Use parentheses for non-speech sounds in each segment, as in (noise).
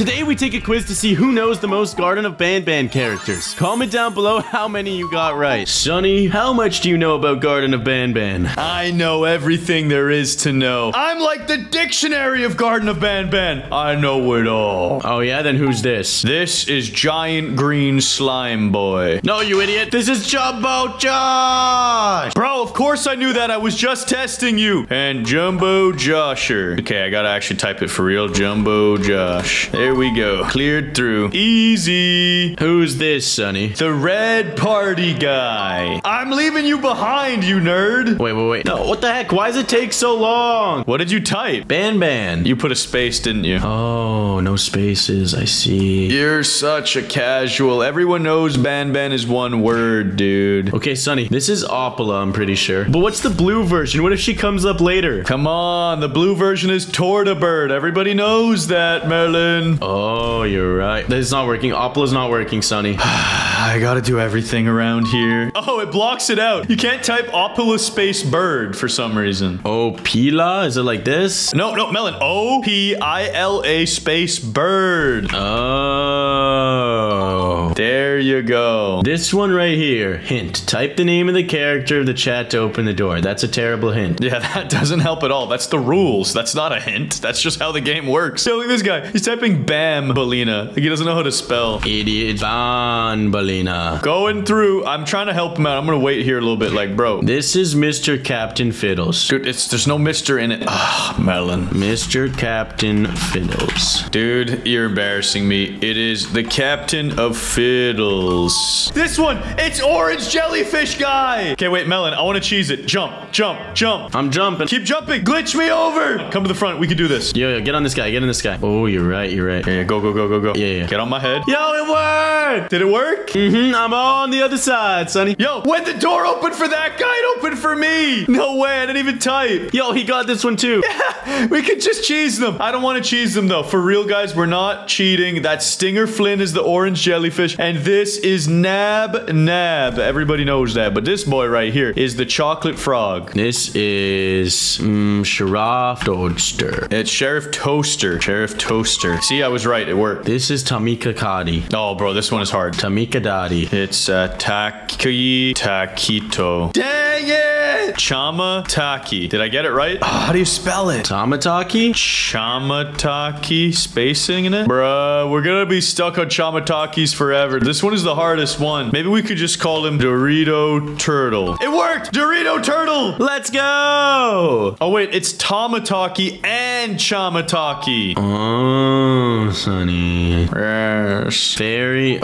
Today we take a quiz to see who knows the most Garden of Banban characters. Comment down below how many you got right. Sunny, how much do you know about Garden of Banban? I know everything there is to know. I'm like the dictionary of Garden of Banban. I know it all. Oh yeah, then who's this? This is Giant Green Slime Boy. No, you idiot. This is Jumbo Josh. Bro, of course I knew that. I was just testing you. And Jumbo Josher. Okay, I gotta actually type it for real. Jumbo Josh. There we go. Cleared through. Easy. Who's this, Sunny? The red party guy. I'm leaving you behind, you nerd. Wait, wait, wait. No, what the heck? Why does it take so long? What did you type? Ban Ban. You put a space, didn't you? Oh, no spaces. I see. You're such a casual. Everyone knows Ban Ban is one word, dude. Okay, Sunny, this is Opila, I'm pretty sure. But what's the blue version? What if she comes up later? Come on, the blue version is Tartabird. Everybody knows that, Merlin. Oh, you're right. This is not working. Opila's not working, Sunny. (sighs) (sighs) I gotta do everything around here. Oh, it blocks it out. You can't type Opala space bird for some reason. oh, Pila? Is it like this? No, no, Melon. O P I L A space bird. Oh. There you go. This one right here. Hint. Type the name of the character of the chat to open the door. That's a terrible hint. Yeah, (laughs) that doesn't help at all. That's the rules. That's not a hint. That's just how the game works. So look at this guy. He's typing Bam Balina. Like he doesn't know how to spell. Idiot Van Balina. Going through. I'm trying to help him out. I'm gonna wait here a little bit. Like, bro. This is Mr. Captain Fiddles. Dude, it's there's no Mister in it. Ah, Melon. Mr. Captain Fiddles. Dude, you're embarrassing me. It is the captain of fiddles. This one, it's orange jellyfish guy. Okay, wait, Melon, I want to cheese it. Jump, jump, jump. I'm jumping. Keep jumping. Glitch me over. Come to the front. We can do this. Yo, yo, get on this guy. Get on this guy. Oh, you're right. You're right. Yeah, yeah, go, go, go, go, go. Yeah, yeah. Get on my head. Yo, it worked. Did it work? Mm-hmm. I'm on the other side, Sunny. Yo, when the door opened for that guy, it opened for me. No way, I didn't even type. Yo, he got this one too. (laughs) We could just cheese them. I don't want to cheese them though. For real, guys, we're not cheating. That Stinger Flynn is the orange jellyfish, and this is Nab Nab. Everybody knows that. But this boy right here is the chocolate frog. This is mm, Sharaf Dodster. It's Sheriff Toadster. Sheriff Toadster. See, I was right. It worked. This is Tamika Kadi. Oh, bro, this one is hard. Tamika Dadi. It's uh, Taki Takito. Dang it! Chama Taki. Did I get it right? Ah, how do you spell it? Tamataki? Chamataki spacing in it? Bruh, we're gonna be stuck on Chamatakis forever. This one is the hardest one. Maybe we could just call him Dorito Turtle. It worked! Dorito Turtle! Let's go! Oh wait, it's Tamataki and Chamataki. Oh, Sunny. Yes. Fairy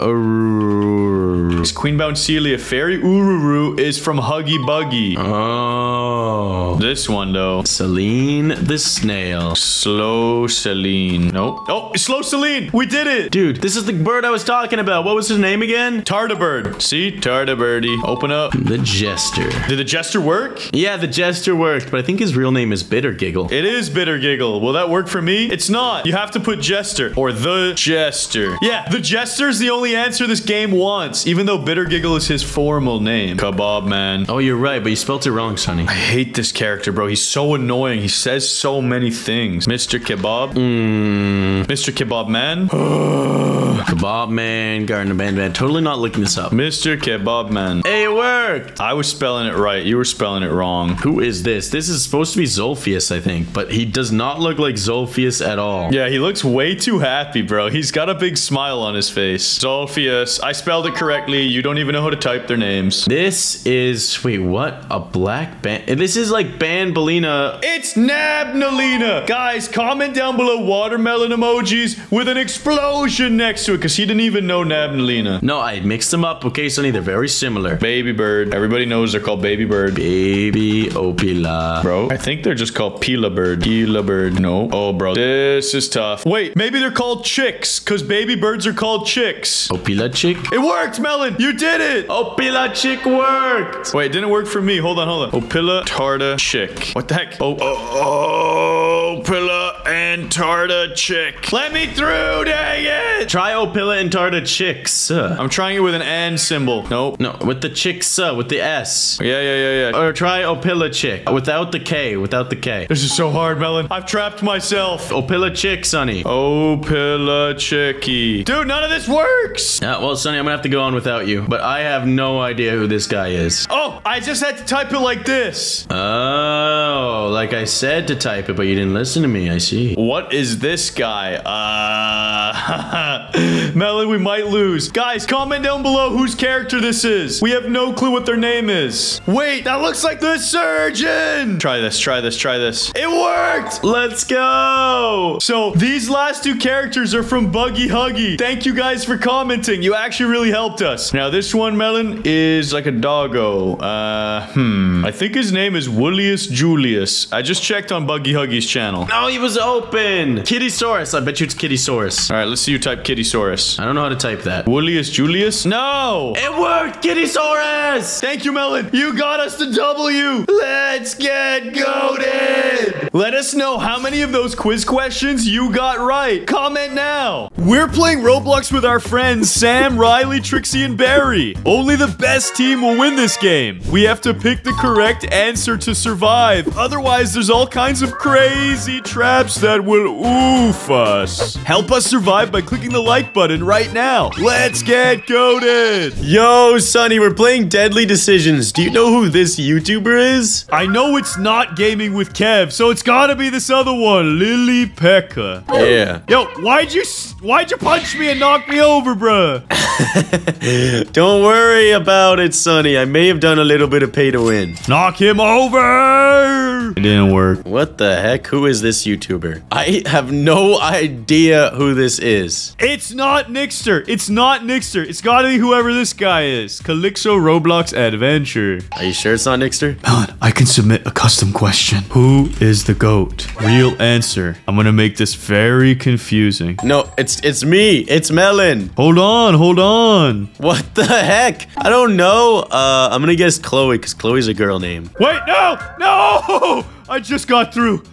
Aruru. It's Queen Bouncelia. Fairy Ururu is from Huggy Buggy. Oh. This one though. Celine the snail. Slow Celine. Nope. Oh, Slow Celine! We did it! Dude, this is the bird I was talking about. What was his name again? Tartabird. See? Tartabirdie. Open up. The Jester. Did the jester work? Yeah, the Jester worked, but I think his real name is Bitter Giggle. It is Bitter Giggle. Will that work for me? It's not. You have to put Jester or the Jester. Yeah, the Jester's the only answer this game wants, even though Bitter Giggle is his formal name. Kebab Man. Oh, you're right, but you spelt it wrong, Sunny. I hate this character, bro. He's so annoying. He says so many things. Mr. Kebab. Mm, Mr. Kebab Man. (sighs) Kebab Man, Garden of Man. Totally not looking this up. Mr. Kebab Man. Hey, it worked! I was spelling it right. You were spelling it wrong. Who is this? This is supposed to be Zolphius, I think, but he does not look like Zolphius at all. Yeah, he looks way too happy, bro. He's got a big smile on his face. Zolphius. I spelled it correctly. You don't even know how to type their names. This is wait, what? A black band? This is like Banbalina. It's Nabnalina. Guys, comment down below watermelon emojis with an explosion next to it because he didn't even know Nabnalina. No, I mixed them up. Okay, Sunny, they're very similar. Baby bird. Everybody knows they're called baby bird. Baby Opila. Bro, I think they're just called Pila bird. Pila bird. No. Oh, bro. This is tough. Wait, maybe they're called chicks because baby birds are called chicks. Opila chick. It worked, Melon. You did it. Opila chick worked. Wait, it didn't work for me. Hold on, hold on. Opila Tarda Chick. What the heck? Oh, oh, oh, Opila and Tarda Chick. Let me through, dang it! Try Opila Entarta Chicks. Uh, I'm trying it with an and symbol. Nope. no, with the chicks, uh, with the S. Yeah, yeah, yeah, yeah. Or try Opila Chick without the K, without the K. This is so hard, Melon. I've trapped myself. Opila Chick, Sunny. Oh, Pilla Chicky. Dude, none of this works. Yeah, well, Sunny, I'm gonna have to go on without you. But I have no idea who this guy is. Oh, I just had to type it like this. Oh, like I said to type it, but you didn't listen to me. I see. What is this guy? Uh, (laughs) Melon, we might lose. Guys, comment down below whose character this is. We have no clue what their name is. Wait, that looks like the surgeon. Try this, try this, try this. It worked. Let's go. So these last two characters are from Buggy Huggy. Thank you guys for commenting. You actually really helped us. Now this one, Melon, is like a doggo. Uh, hmm. I think his name is Woolius Julius. I just checked on Buggy Huggy's channel. No, he was open. Kittysaurus. I bet you it's Kittysaurus. All right, let's see you type Kittysaurus. I don't know how to type that. Woolius Julius? No. It worked, Kittysaurus. Thank you, Melon. You got us the W. Let's get goaded. Let us know how many of those quiz questions you got right. Comment now. We're playing Roblox with our friends Sam, Riley, Trixie, and Barry. Only the best team will win this game. We have to pick the correct answer to survive. Otherwise, there's all kinds of crazy traps that will oof us. Help us survive by clicking the like button right now. Let's get goaded. Yo, Sunny, we're playing Deadly Decisions. Do you know who this YouTuber is? I know it's not gaming with Kev, so it's gotta be this other one, Lily Pekka. Yeah. Yo, why'd you why'd you punch me and knock me over, bruh? (laughs) (laughs) Don't worry about it, Sunny. I may have done a little bit of pay to win. Knock him over. It didn't work. What the heck? Who is this YouTuber? I have no idea who this is. It's not Nixter. It's not Nixter. It's gotta be whoever this guy is. Calixo Roblox Adventure. Are you sure it's not Nixter? Melon, I can submit a custom question. Who is the goat? Real answer. I'm gonna make this very confusing. No, it's it's me. It's Melon. Hold on, hold on. What the heck? I don't know. Uh, I'm gonna guess Chloe because Chloe's a girl name. Wait, no, no! (laughs) I just got through.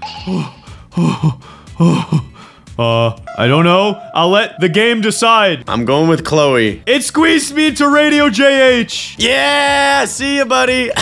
(sighs) Uh, I don't know. I'll let the game decide. I'm going with Chloe. It squeezed me into Radio JH. Yeah, see you, buddy. (laughs)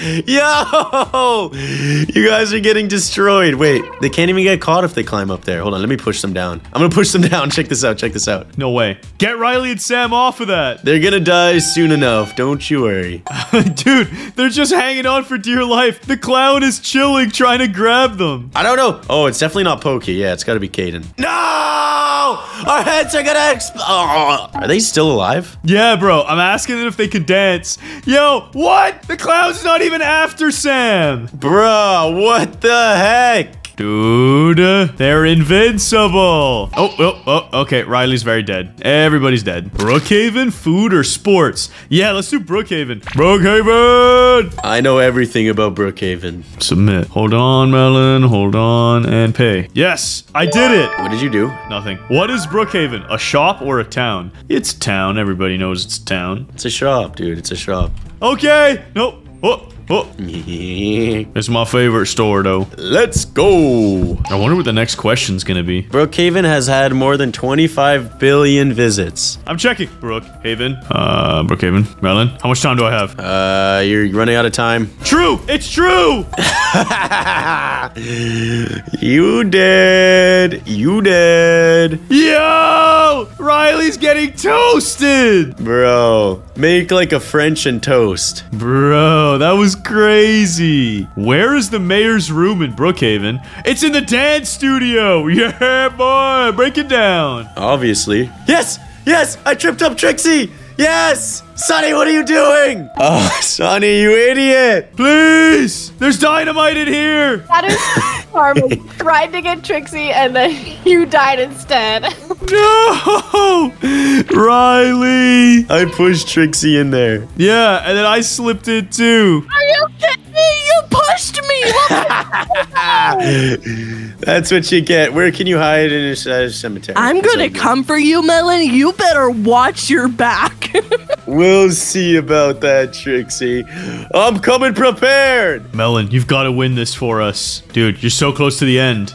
(laughs) Yo, you guys are getting destroyed. Wait, they can't even get caught if they climb up there. Hold on, let me push them down. I'm gonna push them (laughs) down. Check this out. Check this out. No way. Get Riley and Sam off of that. They're gonna die soon enough. Don't you worry. (laughs) Dude, they're just hanging on for dear life. The clown is chilling, trying to grab them. I don't know. Oh, it's definitely not Pokey. Yeah, it's gotta be Caden. No! Our heads are gonna explode. Are they still alive? Yeah, bro. I'm asking them if they can dance. Yo, what? The clown's not even after Sam. Bruh, what the heck? Dude, they're invincible. Oh, oh, oh, okay. Riley's very dead. Everybody's dead. Brookhaven, food or sports? Yeah, let's do Brookhaven. Brookhaven! I know everything about Brookhaven. Submit. Hold on, Melon. Hold on and pay. Yes, I did it. What did you do? Nothing. What is Brookhaven? A shop or a town? It's town. Everybody knows it's town. It's a shop, dude. It's a shop. Okay. Nope. Oh, oh. It's my favorite store, though. Let's go. I wonder what the next question's gonna be. Brookhaven has had more than 25 billion visits. I'm checking. Brookhaven. Uh, Brookhaven. Melon. How much time do I have? Uh, you're running out of time. True. It's true. (laughs) you did. You did. Yo! Riley's getting toasted. Bro, make like a French and toast. Bro, that was crazy. Where is the mayor's room in Brookhaven? It's in the dance studio. (laughs) Yeah, boy. Break it down. Obviously. Yes! Yes! I tripped up Trixie! Yes! Sunny, what are you doing? Oh, (laughs) Sunny, you idiot! Please! There's dynamite in here! That is (laughs) karma. Tried to get Trixie and then (laughs) you died instead. No! Riley! I pushed Trixie in there. Yeah, and then I slipped in too. Are you kidding me? You pushed me! (laughs) That's what you get. Where can you hide in a c- uh, cemetery? I'm gonna come for you, Melon. You better watch your back. (laughs) We'll see about that, Trixie. I'm coming prepared. Melon, you've got to win this for us. Dude, you're so close to the end.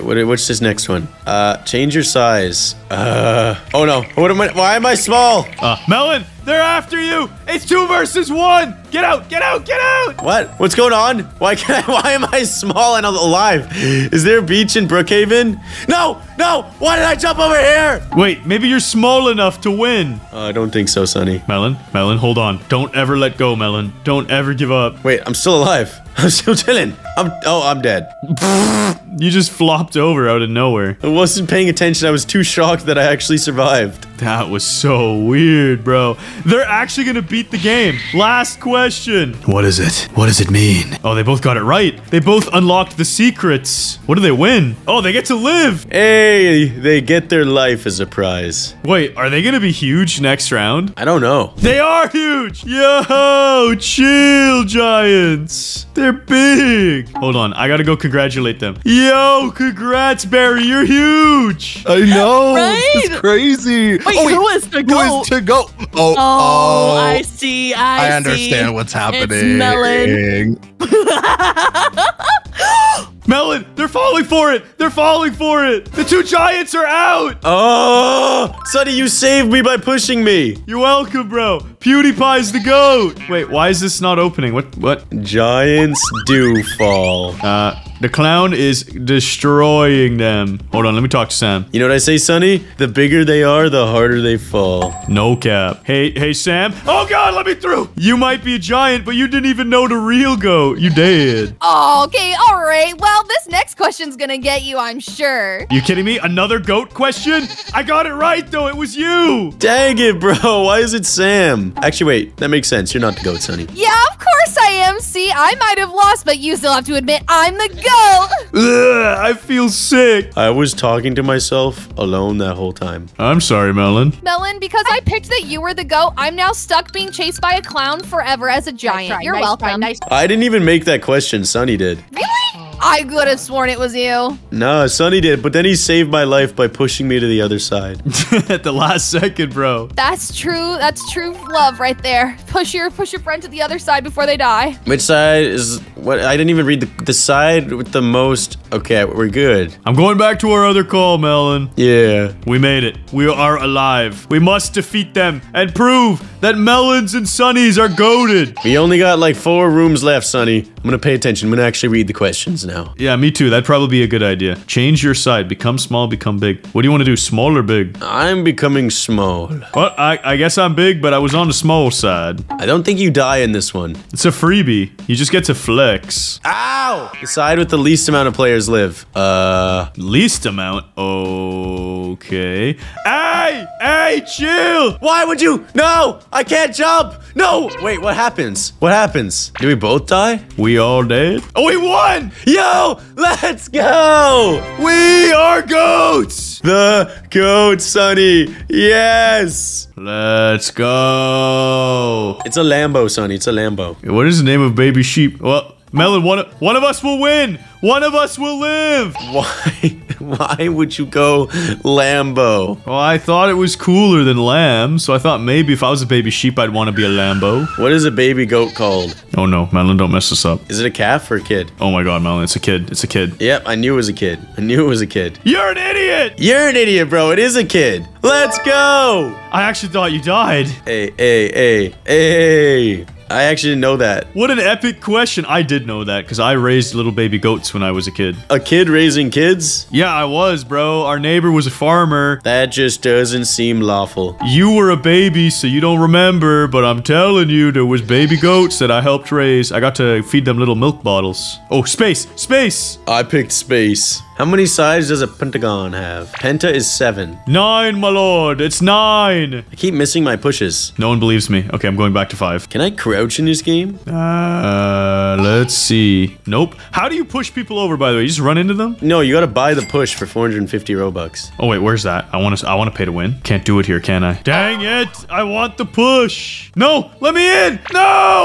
What, what's this next one? Uh, change your size. Uh, oh no. What am I? Why am I small? Uh, Melon, they're after you. It's two versus one. Get out, get out, get out. What? What's going on? Why can I, (laughs) Why am I small and alive? Is there a beach in Brookhaven? No, no. Why did I jump over here? Wait, maybe you're small enough to win. Uh, I don't think so, Sunny. Melon, Melon, hold on. Don't ever let go, Melon. Don't ever give up. Wait, I'm still alive. (laughs) I'm still chilling. I'm. Oh, I'm dead. (laughs) You just flopped over out of nowhere. I wasn't paying attention. I was too shocked that I actually survived. That was so weird, bro. They're actually gonna beat the game. Last question. What is it? What does it mean? Oh, they both got it right. They both unlocked the secrets. What do they win? Oh, they get to live. Hey, they get their life as a prize. Wait, are they gonna be huge next round? I don't know. They are huge! Yo, chill, giants. They're big. Hold on, I gotta go congratulate them. Yo, congrats, Barry, you're huge. I know. (laughs) Right? It's crazy. Wait, Oh, who is to Who go? is to go? Oh, oh, Oh, I see. I, I see. understand what's happening. It's Melon. (laughs) (laughs) Melon, they're falling for it. They're falling for it. The two giants are out. Oh, Sunny, you saved me by pushing me. You're welcome, bro. PewDiePie's the goat. Wait, why is this not opening? What? What? Giants do fall. Uh, the clown is destroying them. Hold on, let me talk to Sam. You know what I say, Sunny? The bigger they are, the harder they fall. No cap. Hey, hey, Sam. Oh God, let me through. You might be a giant, but you didn't even know the real goat. You did. Oh, okay, all right. Well, this next question's gonna get you, I'm sure. You kidding me? Another goat question? I got it right though. It was you. Dang it, bro. (laughs) Why is it Sam? Actually, wait. That makes sense. You're not the goat, Sunny. Yeah, of course I am. See, I might have lost, but you still have to admit I'm the goat. Ugh, I feel sick. I was talking to myself alone that whole time. I'm sorry, Melon. Melon, because I picked that you were the goat, I'm now stuck being chased by a clown forever as a giant. You're welcome. Try, nice I didn't even make that question. Sunny did. Really? I could have sworn it was you. No, Sunny did, but then he saved my life by pushing me to the other side. (laughs) At the last second, bro. That's true. That's true love right there. Push your push your friend to the other side before they die. Which side is what? I didn't even read the, the side with the most. Okay, we're good. I'm going back to our other call, Melon. Yeah. We made it. We are alive. We must defeat them and prove that melons and sunnies are goaded. We only got like four rooms left, Sunny. I'm gonna pay attention. I'm gonna actually read the questions now. Yeah, me too. That'd probably be a good idea. Change your side. Become small, become big. What do you want to do? Small or big? I'm becoming small. Well, I, I guess I'm big, but I was on the small side. I don't think you die in this one. It's a freebie. You just get to flex. Ow! The side with the least amount of players live. Uh, Least amount. Okay. Hey! Hey, chill! why would you? No! I can't jump! No! Wait, what happens? What happens? Do we both die? We all dead? Oh, we won! Yo! Let's go! We are goats! The goat, Sunny. Yes! Let's go. It's a Lambo, Sunny. It's a Lambo. What is the name of baby sheep? Well, Melon, one, one of us will win. One of us will live. Why? (laughs) Why would you go Lambo? Well, I thought it was cooler than lamb, so I thought maybe if I was a baby sheep, I'd want to be a Lambo. What is a baby goat called? Oh no, Melon, don't mess this up. Is it a calf or a kid? Oh my god, Melon, it's a kid. It's a kid. Yep, I knew it was a kid. I knew it was a kid. You're an idiot! You're an idiot, bro. It is a kid. Let's go! I actually thought you died. Hey, hey, hey, hey. I actually didn't know that. What an epic question. I did know that because I raised little baby goats when I was a kid. A kid raising kids? Yeah, I was, bro. Our neighbor was a farmer. That just doesn't seem lawful. You were a baby, so you don't remember, but I'm telling you, there was baby goats that I helped raise. I got to feed them little milk bottles. Oh, space! Space! I picked space. How many sides does a pentagon have? Penta is seven. Nine, my lord! It's nine! I keep missing my pushes. No one believes me. Okay, I'm going back to five. Can I crouch in this game? Uh, let's see. Nope. How do you push people over, by the way? You just run into them? No, you gotta buy the push for 450 Robux. Oh wait, where's that? I want to. I want to pay to win. Can't do it here, can I? Dang it! I want the push. No, let me in. No,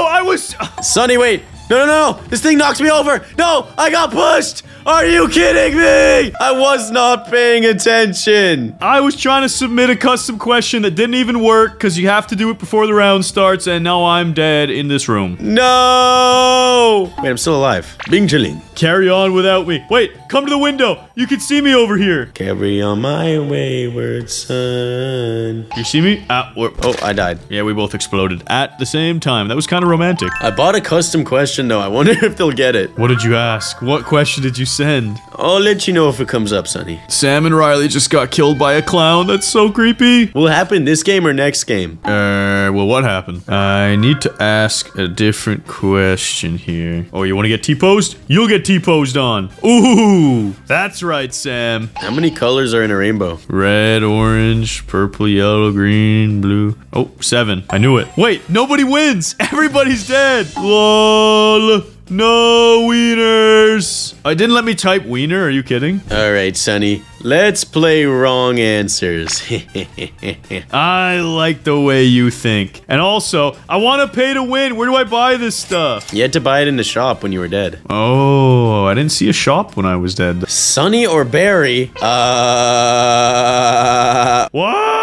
I was. Sunny, wait! No, no, no! This thing knocks me over! No! I got pushed! Are you kidding me? I was not paying attention. I was trying to submit a custom question that didn't even work because you have to do it before the round starts, and now I'm dead in this room. No. Wait, I'm still alive. Being chilling. Carry on without me. Wait, come to the window. You can see me over here. Carry on my wayward son. You see me? Ah, Oh, I died. yeah, we both exploded at the same time. That was kind of romantic. I bought a custom question though. I wonder (laughs) if they'll get it. What did you ask? What question did you send? I'll let you know if it comes up, Sunny. Sam and Riley just got killed by a clown. That's so creepy. Will happen this game or next game? Uh, well, what happened? I need to ask a different question here. Oh, you want to get T-posed? You'll get T-posed on. Ooh, that's right, Sam. How many colors are in a rainbow? Red, orange, purple, yellow, green, blue. Oh, seven. I knew it. Wait, nobody wins. (laughs) Everybody's dead. LOL. No wieners. I didn't let me type wiener. Are you kidding? All right, Sunny. Let's play wrong answers. (laughs) I like the way you think. And also, I want to pay to win. Where do I buy this stuff? you had to buy it in the shop when you were dead. Oh, I didn't see a shop when I was dead. Sunny or Barry? Uh. What?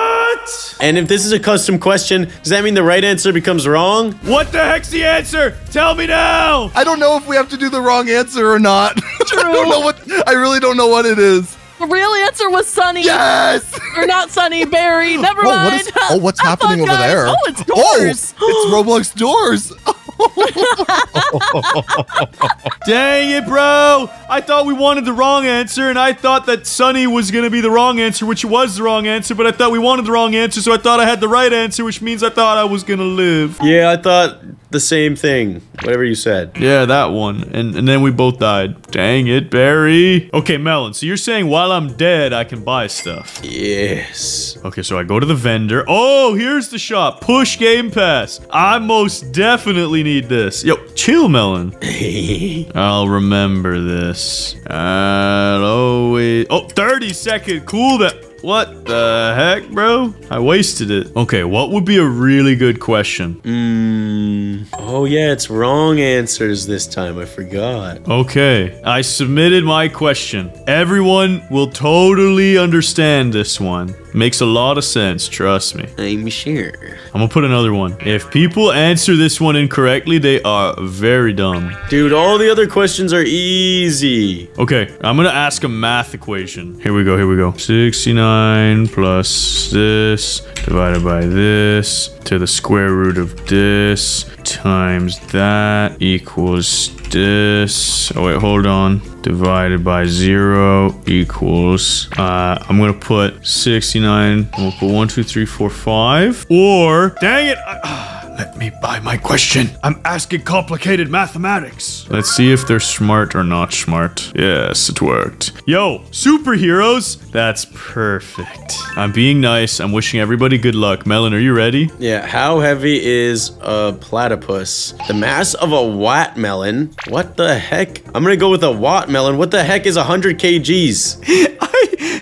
And if this is a custom question, does that mean the right answer becomes wrong? What the heck's the answer? Tell me now. I don't know if we have to do the wrong answer or not. True. (laughs) I don't know what. I really don't know what it is. The real answer was Sunny. Yes. (laughs) Or not Sunny, Barry. (gasps) Never oh, Whoa, mind. what is? Oh, what's (laughs) Have fun, happening over guys. there? Oh, it's Oh, doors. it's (gasps) Roblox doors. (laughs) Dang it, bro. I thought we wanted the wrong answer, and I thought that Sunny was to be the wrong answer, which was the wrong answer, but I thought we wanted the wrong answer, so I thought I had the right answer, which means I thought I was to live. Yeah, I thought the same thing. Whatever you said. Yeah, that one. And, and then we both died. Dang it, Barry. Okay, Melon, so you're saying while I'm dead, I can buy stuff. Yes. Okay, so I go to the vendor. Oh, here's the shop. Push Game Pass. I most definitely need this. Yo, chill, Melon. (laughs) I'll remember this. I'll always. Oh, 30 second cooldown. What the heck, bro? I wasted it. Okay, what would be a really good question? Mm. Oh, yeah, it's wrong answers this time. I forgot. Okay, I submitted my question. Everyone will totally understand this one. Makes a lot of sense, trust me. I'm sure. I'm gonna put another one. If people answer this one incorrectly, they are very dumb. Dude, all the other questions are easy. Okay, I'm gonna ask a math equation. Here we go, here we go. 69 plus this divided by this to the square root of this times that equals this. Oh, wait, hold on. Divided by zero equals, uh, I'm gonna put 69. I'm gonna put one, two, three, four, five. Or, dang it. I, let me buy my question. I'm asking complicated mathematics. Let's see if they're smart or not smart. Yes, it worked. Yo, superheroes. That's perfect. I'm being nice. I'm wishing everybody good luck. Melon, are you ready? Yeah, how heavy is a platypus? The mass of a wattmelon? What the heck? I'm gonna go with a wattmelon. What the heck is 100 kgs? (laughs)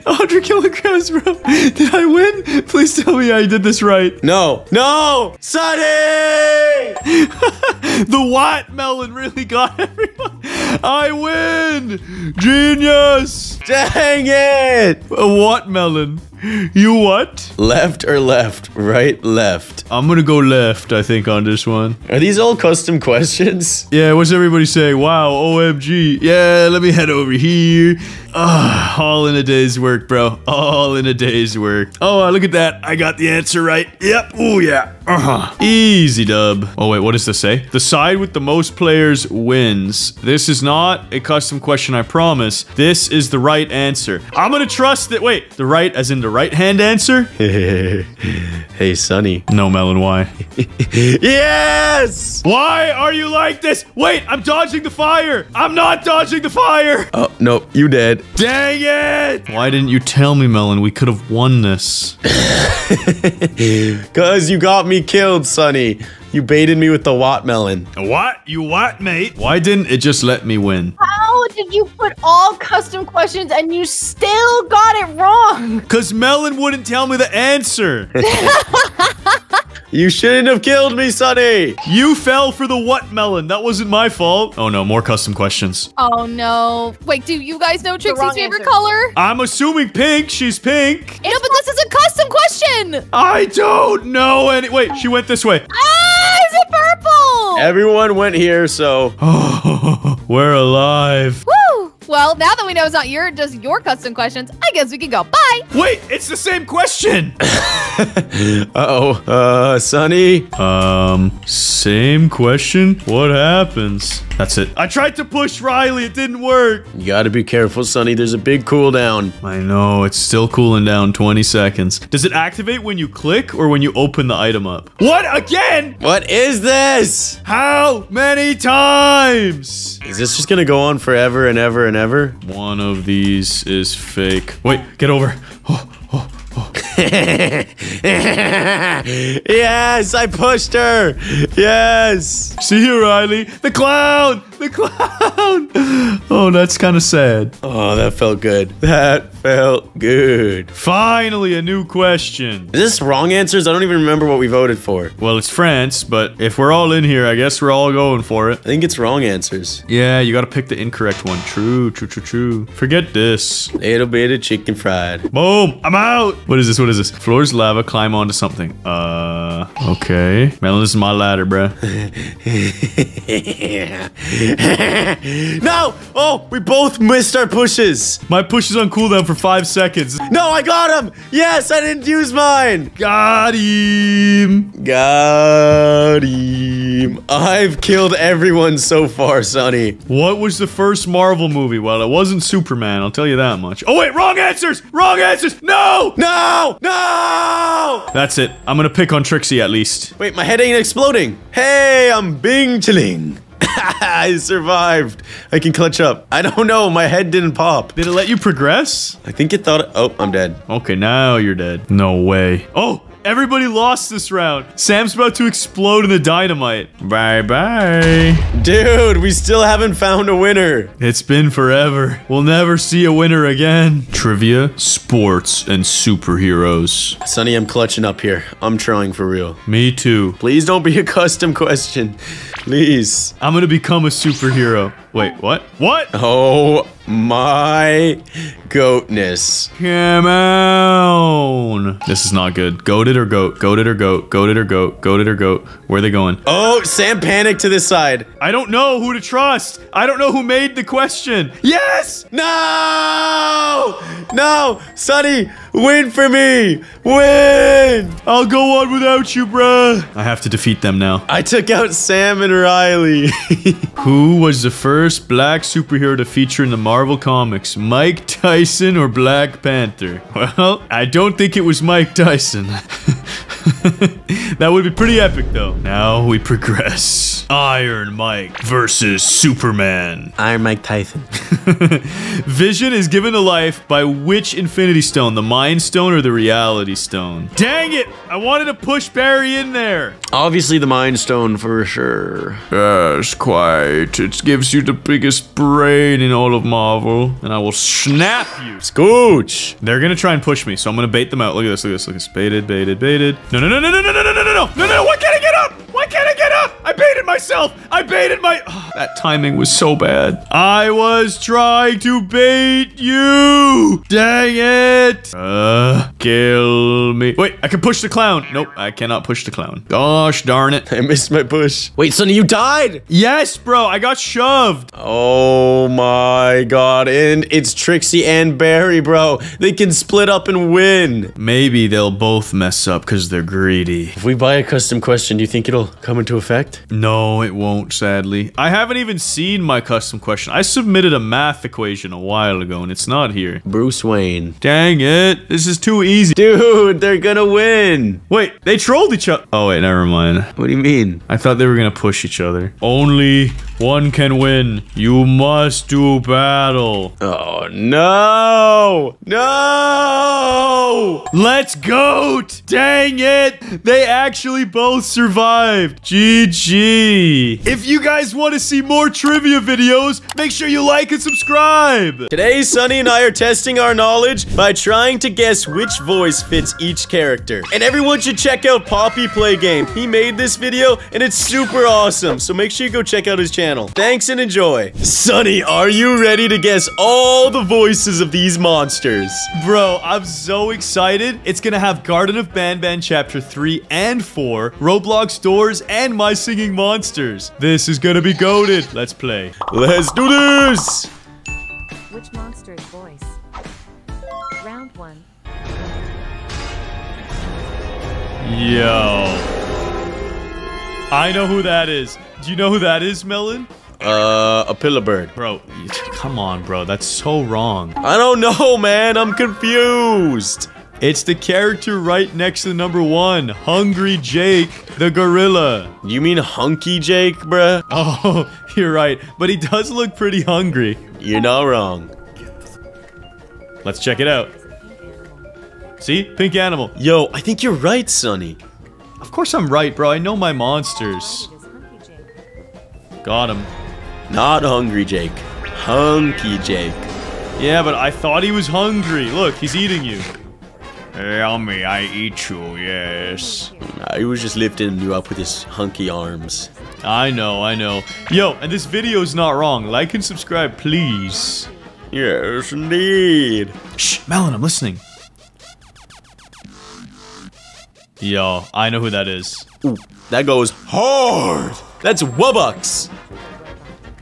I 100 kilograms, bro. Did I win? Please tell me I did this right. No. No! Sunny! (laughs) the wattmelon really got (laughs) everyone. I win! Genius! Dang it! A wattmelon. (laughs) You what? Left or left? Right, left. I'm gonna go left, I think, on this one. Are these all custom questions? Yeah, what's everybody saying? Wow, OMG. Yeah, let me head over here. Ah, all in a day's work, bro. All in a day's work. Oh, look at that. I got the answer right. Yep. Oh, yeah. Uh-huh. Easy dub. Oh, wait, what does this say? The side with the most players wins. This is not a custom question, I promise. This is the right answer. I'm gonna trust that. Wait, the right as in the right hand answer? (laughs) hey, Sunny. No, Melon, why? (laughs) yes! Why are you like this? Wait, I'm dodging the fire. I'm not dodging the fire. Oh, nope, you dead. Dang it! Why didn't you tell me, Melon? We could have won this. (laughs) Cause you got me killed, Sunny. You baited me with the wattmelon. What? You what, mate? Why didn't it just let me win? How did you put all custom questions and you still got it wrong? (laughs) Because Melon wouldn't tell me the answer. (laughs) You shouldn't have killed me, Sunny. You fell for the what melon. That wasn't my fault. Oh no, more custom questions. Oh no. Wait, do you guys know Trixie's favorite answer. color? I'm assuming pink. She's pink. No, but this is a custom question. I don't know any. Wait, she went this way. Ah, is it purple? Everyone went here, so (gasps) we're alive. Woo! Well, now that we know it's not your just your custom questions, I guess we can go. Bye. Wait, it's the same question. (laughs) uh-oh. Uh, Sunny. Um, same question. What happens? That's it. I tried to push Riley. It didn't work. You gotta be careful, Sunny. There's a big cooldown. I know. It's still cooling down 20 seconds. Does it activate when you click or when you open the item up? What? Again? What is this? How many times? Is this just gonna go on forever and ever and ever? One of these is fake. Wait, get over. Oh, oh, oh. (laughs) yes, I pushed her. Yes. See you, Riley. The clown. The clown. Oh, that's kind of sad. Oh, that felt good. That felt good. Finally, a new question. Is this wrong answers? I don't even remember what we voted for. Well, it's France, but if we're all in here, I guess we're all going for it. I think it's wrong answers. Yeah, you gotta pick the incorrect one. True, true, true, true. Forget this. Little bit of chicken fried. Boom! I'm out! What is this? What is this? Floor's lava, climb onto something. Uh, okay. Man, this is my ladder, bruh. (laughs) no! Oh, we both missed our pushes. My push is on cooldown for five seconds. No, I got him. Yes, I didn't use mine. Got him! Got him. I've killed everyone so far, Sunny. What was the first Marvel movie? Well, it wasn't Superman, I'll tell you that much. Oh, wait, wrong answers! Wrong answers! No! No! No! That's it. I'm gonna pick on Trixie at least. Wait, my head ain't exploding. Hey, I'm Bing Chilling. (laughs) I survived. I can clutch up. I don't know. My head didn't pop. Did it let you progress? I think it thought. Oh, I'm dead. Okay, now you're dead. No way. Oh, everybody lost this round. Sam's about to explode in the dynamite. Bye bye. Dude, we still haven't found a winner. It's been forever. We'll never see a winner again. Trivia, sports, and superheroes. Sunny, I'm clutching up here. I'm trying for real. Me too. Please don't be a custom question. Please. I'm gonna become a superhero. Wait, what? What? Oh my goatness. Come on. This is not good. Goated or goat? Goated or goat? Goated or goat? Goated or goat? Where are they going? Oh, Sam panicked to this side. I don't know who to trust. I don't know who made the question. Yes! No! No! Sunny, win for me! Win! I'll go on without you, bruh. I have to defeat them now. I took out Sam and Riley. (laughs) Who was the first black superhero to feature in the Marvel Comics? Mike Tyson or Black Panther? Well, I don't think it was Mike Tyson. (laughs) (laughs) that would be pretty epic, though. Now we progress. Iron Mike versus Superman. I'm Mike Tyson. (laughs) Vision is given to life by which Infinity Stone? The Mind Stone or the Reality Stone? Dang it! I wanted to push Barry in there. Obviously the Mind Stone for sure. Yes, quite. It gives you the biggest brain in all of Marvel. And I will snap you. Scooch! They're gonna try and push me, so I'm gonna bait them out. Look at this, look at this, look at this. Baited, baited, baited. No, no, no, no, no, no, no, no, no, no, no, no, no, why can't I get up? Why can't I? I baited myself. I baited my. Oh, that timing was so bad. I was trying to bait you. Dang it. Uh, kill me. Wait, I can push the clown. Nope, I cannot push the clown. Gosh darn it. I missed my push. Wait, Sunny, you died! Yes, bro, I got shoved. Oh my god. And it's Trixie and Barry, bro. They can split up and win. Maybe they'll both mess up because they're greedy. If we buy a custom question, do you think it'll come into effect? No, it won't, sadly. I haven't even seen my custom question. I submitted a math equation a while ago and it's not here. Bruce Wayne. Dang it. This is too easy. Dude, they're gonna win. Wait, they trolled each other. Oh, wait, never mind. What do you mean? I thought they were gonna push each other. Only one can win. You must do battle. Oh no! No! Let's go! Dang it! They actually both survived. GG. OMG. If you guys want to see more trivia videos, make sure you like and subscribe. Today, Sunny and I are testing our knowledge by trying to guess which voice fits each character. And everyone should check out Poppy Play Game. He made this video, and it's super awesome. So make sure you go check out his channel. Thanks and enjoy. Sunny, are you ready to guess all the voices of these monsters? Bro, I'm so excited. It's gonna have Garden of Banban Chapter 3 and 4, Roblox Doors, and My Singing Monsters. This is gonna be goaded. Let's play. Let's do this! Which monster's voice? Round one. Yo. I know who that is. Do you know who that is, Melon? Uh, a pillar bird. Bro, (laughs) come on, bro. That's so wrong. I don't know, man. I'm confused. It's the character right next to number one, Hungry Jake, the gorilla. You mean Hunky Jake, bruh? (laughs) Oh, you're right. But he does look pretty hungry. You're not wrong. Let's check it out. See? Pink animal. Yo, I think you're right, Sunny. Of course I'm right, bro. I know my monsters. It is Hunky Jake. Got him. Not Hungry Jake. Hunky Jake. Yeah, but I thought he was hungry. Look, he's eating you. Yummy, I eat you, yes. He was just lifting you up with his hunky arms. I know, I know. Yo, and this video's not wrong. Like and subscribe, please. Yes, indeed. Shh, Melon, I'm listening. Yo, I know who that is. Ooh, that goes hard. That's Wubbox.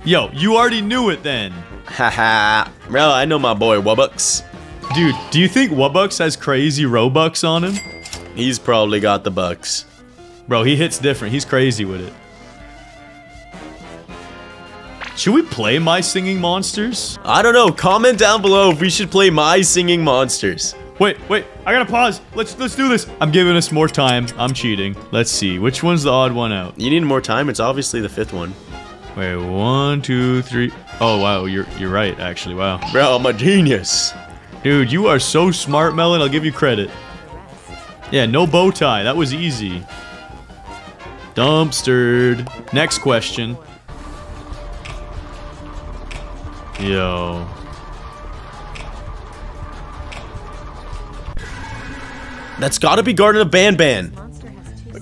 Yo, you already knew it then. Haha. (laughs) well, I know my boy Wubbox. Dude, do you think Wubbox has crazy Robux on him? He's probably got the bucks. Bro, he hits different. He's crazy with it. Should we play My Singing Monsters? I don't know. Comment down below if we should play My Singing Monsters. Wait, wait, I gotta pause. Let's let's do this. I'm giving us more time. I'm cheating. Let's see. Which one's the odd one out? You need more time. It's obviously the fifth one. Wait, one, two, three. Oh wow, you're you're right, actually. Wow. Bro, I'm a genius. Dude, you are so smart, Melon. I'll give you credit. Yeah, no bow tie. That was easy. Dumpstered. Next question. Yo. That's gotta be Garden of Banban.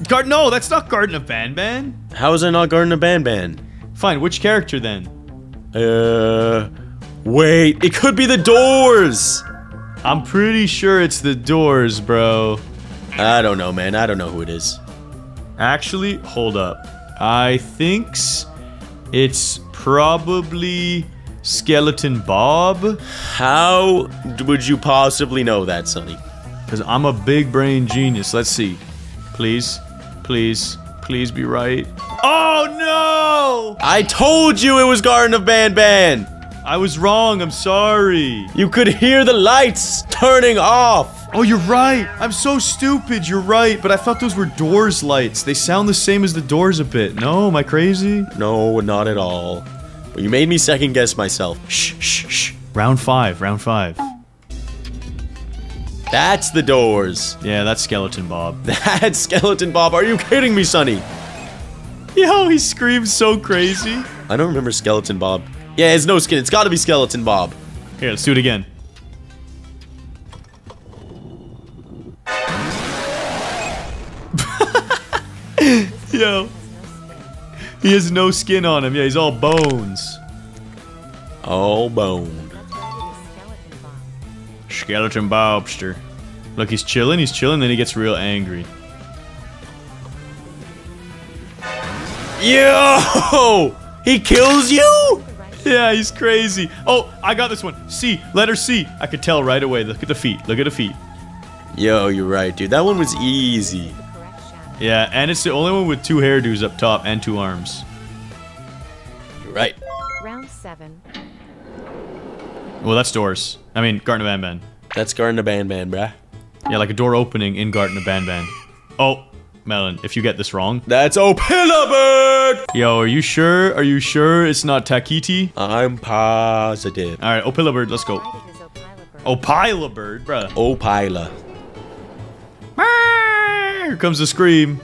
Gar- no, that's not Garden of Banban. How is that not Garden of Banban? Fine, which character then? Uh, wait. It could be the doors. I'm pretty sure it's the doors, bro. I don't know, man. I don't know who it is. Actually, hold up. I think's it's probably Skeleton Bob. How would you possibly know that, Sunny? Because I'm a big brain genius. Let's see. Please, please, please be right. Oh no! I told you it was Garden of Banban. I was wrong. I'm sorry. You could hear the lights turning off. Oh, you're right. I'm so stupid. You're right. But I thought those were doors lights. They sound the same as the doors a bit. No, am I crazy? No, not at all. But you made me second guess myself. Shh, shh, shh. Round five. Round five. That's the doors. Yeah, that's Skeleton Bob. (laughs) That's Skeleton Bob. Are you kidding me, Sunny? Yo, he screams so crazy. I don't remember Skeleton Bob. Yeah, it's no skin. It's gotta be Skeleton Bob. Here, let's do it again. (laughs) Yo. He has no skin on him. Yeah, he's all bones. All bone. Skeleton Bobster. Look, he's chilling, he's chilling, then he gets real angry. Yo! (laughs) He kills you? (laughs) Yeah, he's crazy. Oh, I got this one. C, letter C. I could tell right away. Look at the feet. Look at the feet. Yo, you're right, dude. That one was easy. Yeah, and it's the only one with two hairdos up top and two arms. You're right. Round seven. Well, that's doors. I mean, Garten of Banban. That's Garden of Banban, bruh. Yeah, like a door opening in Garten of Banban. Oh, Melon, if you get this wrong. That's Opilabird! Yo, are you sure? Are you sure it's not Takiti? I'm positive. Alright, Opilabird, let's go. Right, Opilabird. Bruh. Opila. Here comes the scream.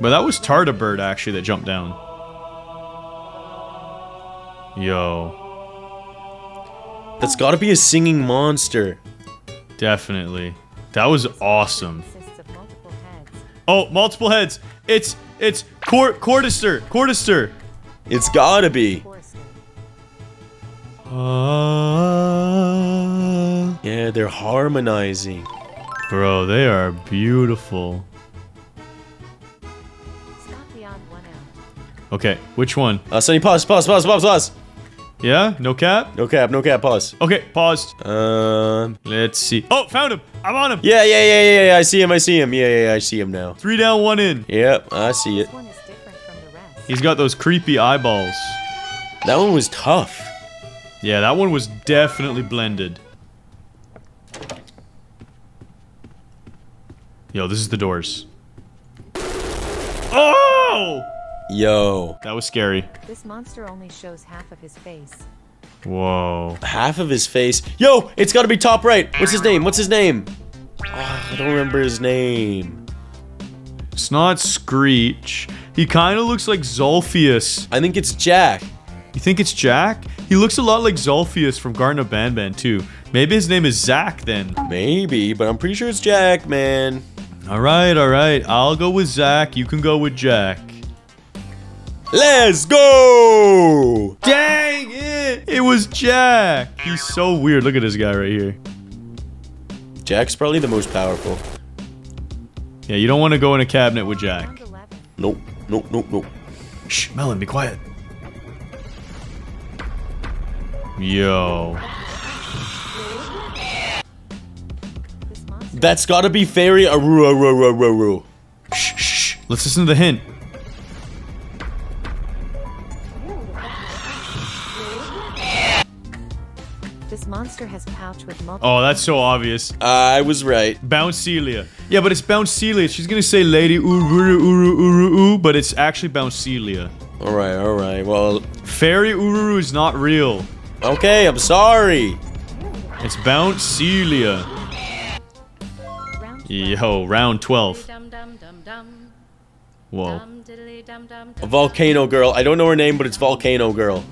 But that was Tartabird actually that jumped down. Yo, That's gotta be a singing monster. Definitely. That was awesome. Consists of multiple heads. Oh, multiple heads. It's it's Cor Quarrister. Quarrister. It's gotta be. Uh, Yeah, they're harmonizing. bro, they are beautiful. Stop the odd one out. Okay, which one? Uh, Sunny, pause, pause, pause, pause, pause. Yeah, no cap. No cap, no cap, pause. Okay, paused. Um, Let's see. Oh, found him. I'm on him. yeah, yeah, yeah, yeah, yeah, I see him, I see him. Yeah, yeah, yeah, I see him now. Three down, one in. Yep, I see it. This one is different from the rest. He's got those creepy eyeballs. That one was tough. Yeah, that one was definitely blended. Yo, this is the doors. Oh! Yo, That was scary. This monster only shows half of his face. Whoa. half of his face. Yo, it's gotta be top right. What's his name? What's his name? Ah, I don't remember his name. It's not Screech. He kind of looks like Zolphius. I think it's Jack. You think it's Jack? He looks a lot like Zolphius from Garten of Banban too. Maybe his name is Zach then. Maybe, but I'm pretty sure it's Jack, man. All right, all right. I'll go with Zach. You can go with Jack. Let's go! Dang it! It was Jack. He's so weird. Look at this guy right here. Jack's probably the most powerful. Yeah, you don't want to go in a cabinet with Jack. Nope, nope, nope, nope. Shh, Melon, be quiet. Yo. That's gotta be Fairy Aru Aru Aru Aru Aru. Shh, shh, shh. Let's listen to the hint. Monster has pouch with multiple. Oh, that's so obvious. I was right. Bouncelia. Yeah, but it's Bouncelia. She's gonna say Lady Uru Uru Uru Uru, but it's actually Bouncelia. Alright, alright. Well, Fairy Ururu is not real. okay, I'm sorry. It's Bouncelia. Round Yo, round 12. Dum dum dum dum. Whoa. Dum diddly dum dum A volcano girl. I don't know her name, but it's Volcano Girl.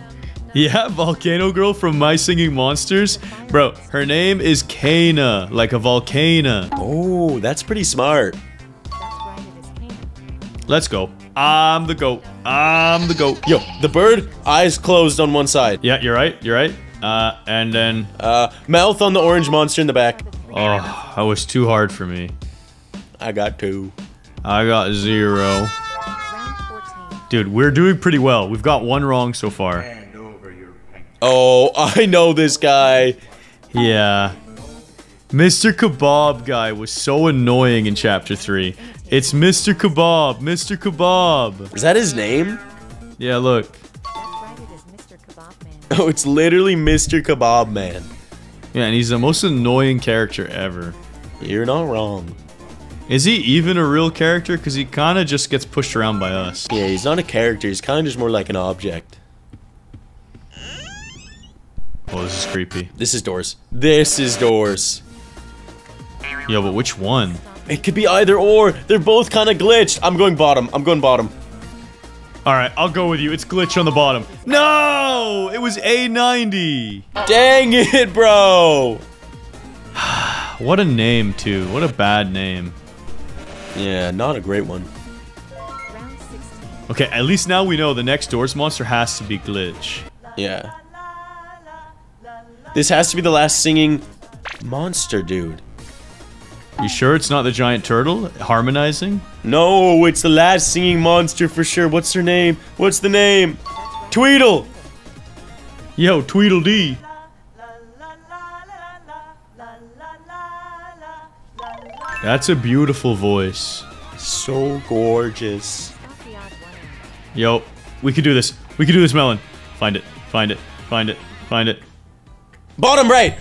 (laughs) Yeah, Volcano Girl from My Singing Monsters. Bro, her name is Kayna, like a volcano. Oh, that's pretty smart. That's right, it is Kayna. Let's go. I'm the goat. I'm the goat. Yo, the bird, eyes closed on one side. Yeah, you're right. You're right. Uh, and then, Uh, mouth on the orange monster in the back. oh, that was too hard for me. I got two. I got zero. Dude, we're doing pretty well. We've got one wrong so far. Oh, (laughs) I know this guy. Yeah. Mr. Kebab guy was so annoying in chapter 3. It's Mr. Kebab, Mr. Kebab. Is that his name? Yeah, look. That's right, it is Mr. Kebab Man. Oh, it's literally Mr. Kebab Man. Yeah, and he's the most annoying character ever. You're not wrong. Is he even a real character? Because he kind of just gets pushed around by us. Yeah, he's not a character. He's kind of just more like an object. Oh, this is creepy. This is doors. This is doors. Yo, but which one? It could be either or. They're both kind of glitched. I'm going bottom. I'm going bottom. Alright, I'll go with you. It's glitch on the bottom. No! It was A90! Dang it, bro. (sighs) What a name, too. What a bad name. Yeah, not a great one. Okay, at least now we know the next doors monster has to be glitch. Yeah. This has to be the last singing monster dude. You sure it's not the giant turtle harmonizing? No, it's the last singing monster for sure. What's her name? What's the name? Tweedle. Yo, Tweedledee. That's a beautiful voice. So gorgeous. Stop the odd one out. Yo, we could do this. We could do this, Melon. Find it. Find it. Find it. Find it. Bottom right.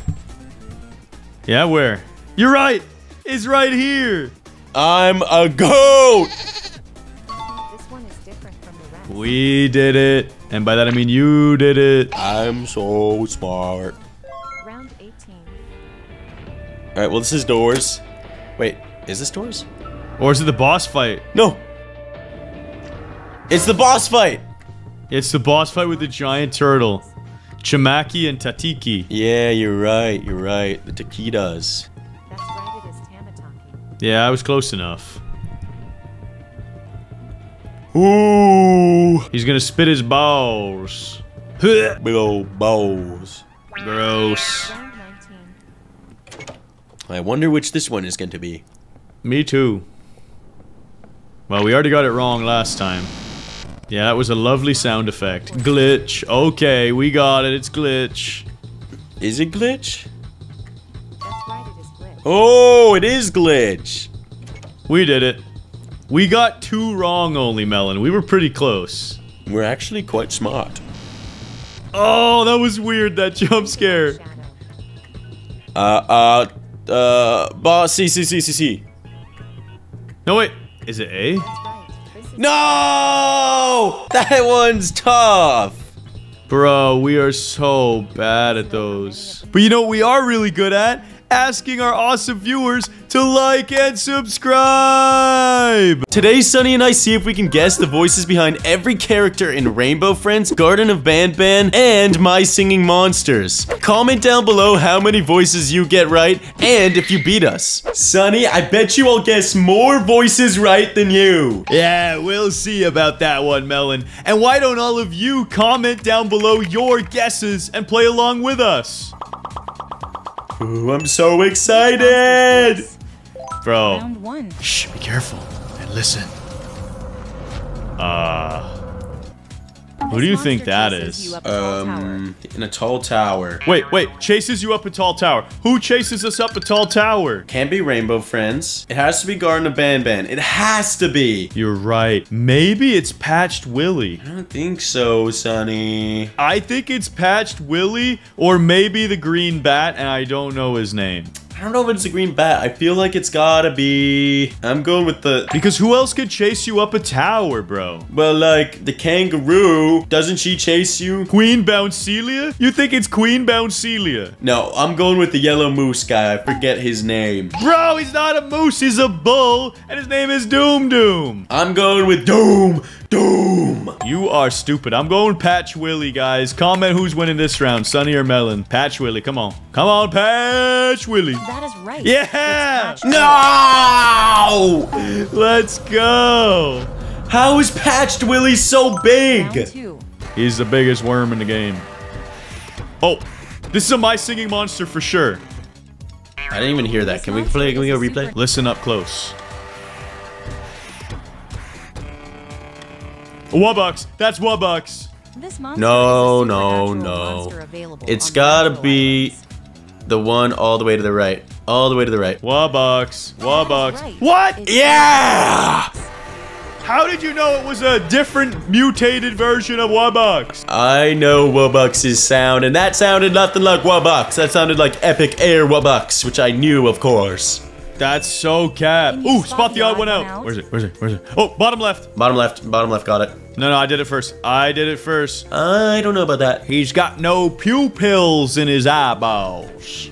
Yeah, where? You're right. It's right here. I'm a goat. This one is different from the rest. We did it. And by that I mean you did it. I'm so smart. Round 18. All right, well, this is doors. Wait, is this doors? Or is it the boss fight? No. It's the boss fight. It's the boss fight with the giant turtle. Chamaki and Tatiki. Yeah, you're right. You're right. The taquitas. That's right, it is Tamataki. Yeah, I was close enough. Ooh. He's gonna spit his balls. Big old balls. Gross. I wonder which this one is going to be. Me too. Well, we already got it wrong last time. Yeah, that was a lovely sound effect. Glitch. Okay, we got it. It's glitch. Is it glitch? Right, it is Glitch. Oh, it is glitch. We did it. We got two wrong only, Melon. We were pretty close. We're actually quite smart. Oh, that was weird, that (laughs) jump scare. Uh, uh, uh, boss, C, C, C, C, C. No, wait. Is it A? No! That one's tough. Bro, we are so bad at those. But you know what we are really good at? Asking our awesome viewers to like and subscribe. Today, Sunny and I see if we can guess the voices behind every character in Rainbow Friends, Garten of Banban, and My Singing Monsters. Comment down below how many voices you get right, and if you beat us. Sunny, I bet you I'll guess more voices right than you. Yeah, we'll see about that one, Melon. And why don't all of you comment down below your guesses and play along with us? Ooh, I'm so excited. Bro. round one. Shh, be careful and listen. Uh. Who do you think monster that chases is? you up a tall tower. Um, in a tall tower. Wait, wait. Chases you up a tall tower. Who chases us up a tall tower? Can't be Rainbow Friends. It has to be Garten of Banban. It has to be. You're right. Maybe it's Patched Willie. I don't think so, Sunny. I think it's Patched Willie or maybe the Green Bat, and I don't know his name. I don't know if it's a green bat. I feel like it's gotta be. I'm going with the. Because who else could chase you up a tower, bro? Well, like the kangaroo. Doesn't she chase you? Queen Bouncelia? You think it's Queen Bouncelia? No, I'm going with the yellow moose guy. I forget his name. Bro, he's not a moose, he's a bull, and his name is Doom Doom. I'm going with Doom. Doom. You are stupid. I'm going Patch Willie, guys. Comment who's winning this round, Sunny or Melon. Patch Willie, come on. Come on, Patch Willie. That is right. Yeah! No! Let's go. How is Patched Willie so big? He's the biggest worm in the game. Oh, this is a My Singing Monster for sure. I didn't even hear that. Can we play? Can we go replay? Listen up close. Wubbox. That's Wubbox. This monster No, no, no. It's gotta be Islands. The one all the way to the right. All the way to the right. Wubbox. Wubbox. right. What? It's- Yeah! How did you know it was a different mutated version of Wubbox? I know Wubbox' sound, and that sounded nothing like Wubbox. That sounded like Epic Air Wubbox, which I knew, of course. That's so cap. Can Ooh, spot spot the the odd odd one one out. out? Where's it? Where's it? Where's it? Oh, bottom left. Bottom left, bottom left got it. No, no, I did it first. I did it first. I don't know about that. He's got no pupils in his eyeballs.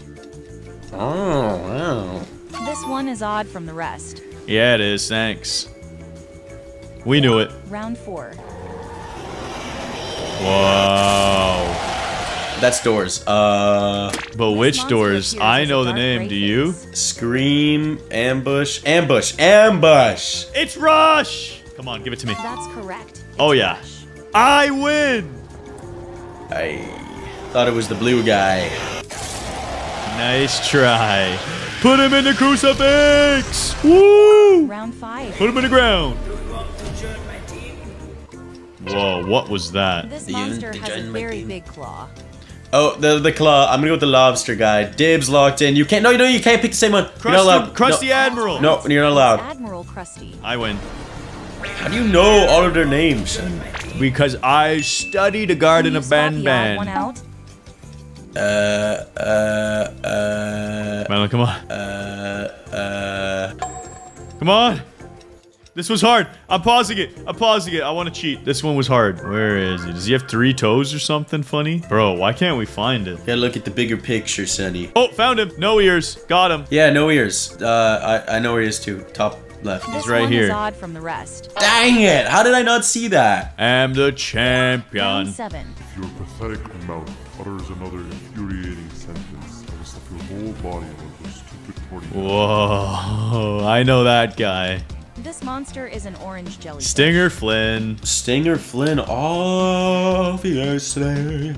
Oh, wow. This one is odd from the rest. Yeah, it is. Thanks. We knew it. Round four. Whoa. That's doors. Uh, But which doors? I know the name. Do you? scream, ambush, ambush, ambush. It's Rush. Come on, give it to me. That's correct. Oh, yeah. Rush. I win. I thought it was the blue guy. Nice try. Put him in the crucifix. Woo! Round five. Put him in the ground. Whoa, what was that? This The monster has a very big claw. Oh, the the claw. I'm gonna go with the lobster guy. Dibs locked in. You can't. No, no, you can't pick the same one. You're not allowed. Crusty, Crusty no, Admiral. no, you're not allowed. Admiral Krusty. I win. How do you know all of their names? Because I studied a garden of spot Ban one out? Uh, uh, uh, Melon, come on. uh, uh. Come on. This was hard. I'm pausing it. I'm pausing it. I want to cheat. This one was hard. Where is it? Does he have three toes or something funny? Bro, why can't we find it? Gotta look at the bigger picture, Sunny. Oh, found him. No ears. Got him. Yeah, no ears. Uh, I, I know where he is too. Top, Left. This right one here. is odd from the rest. Dang it! How did I not see that? I'm the champion. seven. If Your pathetic mouth utters another infuriating sentence. I will stuff your whole body with those stupid torty. Whoa, (laughs) I know that guy. This monster is an orange jellyfish. Stinger Flynn. Stinger Flynn, obviously.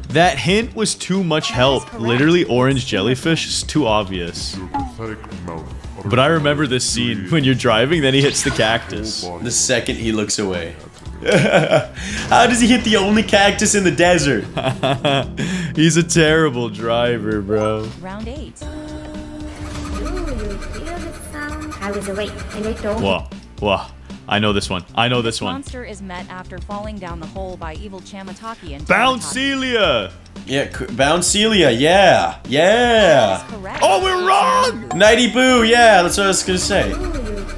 That hint was too much help. Literally, orange jellyfish is too obvious. Your pathetic mouth. utters But I remember this scene when you're driving, then he hits the cactus. The second he looks away. (laughs) How does he hit the only cactus in the desert? (laughs) He's a terrible driver, bro. Round eight. I was awake and I told Whoa, whoa. I know this one. I know this This one. monster is met after falling down the hole by evil Chamataki and Bouncelia! Yeah, c- Bouncelia, yeah, yeah. Oh, we're wrong! Nighty Boo, yeah, that's what I was gonna say.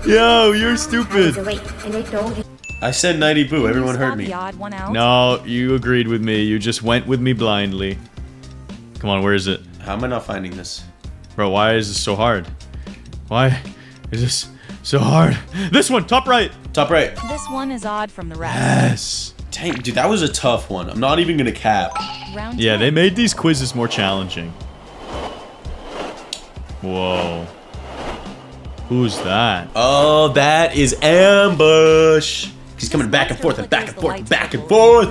Yo, you're stupid. I told him. I said Nighty Boo, everyone heard me. The odd one out. No, you agreed with me. You just went with me blindly. Come on, where is it? How am I not finding this? Bro, why is this so hard? Why is this so hard? This one, top right! Top right. This one is odd from the rest. Yes. Dang, dude, that was a tough one. I'm not even gonna cap. Round Yeah, 10. they made these quizzes more challenging. Whoa. Who's that? Oh, that is ambush. He's coming back and forth and back and forth and back and forth.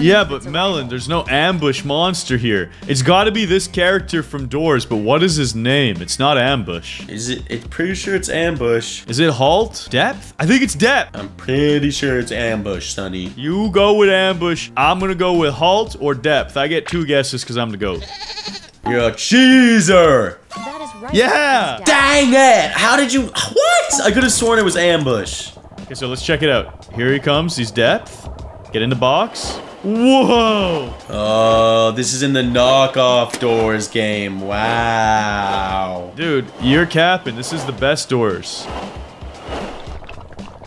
Yeah, but Melon, there's no ambush monster here. It's gotta be this character from Doors, but what is his name? It's not ambush. Is it? It's pretty sure it's ambush. Is it halt? Depth? I think it's depth. I'm pretty sure it's ambush, Sunny. You go with ambush. I'm gonna go with halt or depth. I get two guesses because I'm the goat. (laughs) You're a cheeser. That is right. Yeah! It is depth. Dang it! How did you? What? I could have sworn it was ambush. Okay, so let's check it out. Here he comes. He's depth. Get in the box. Whoa! Oh, this is in the knockoff doors game. Wow. Dude, you're capping. This is the best doors.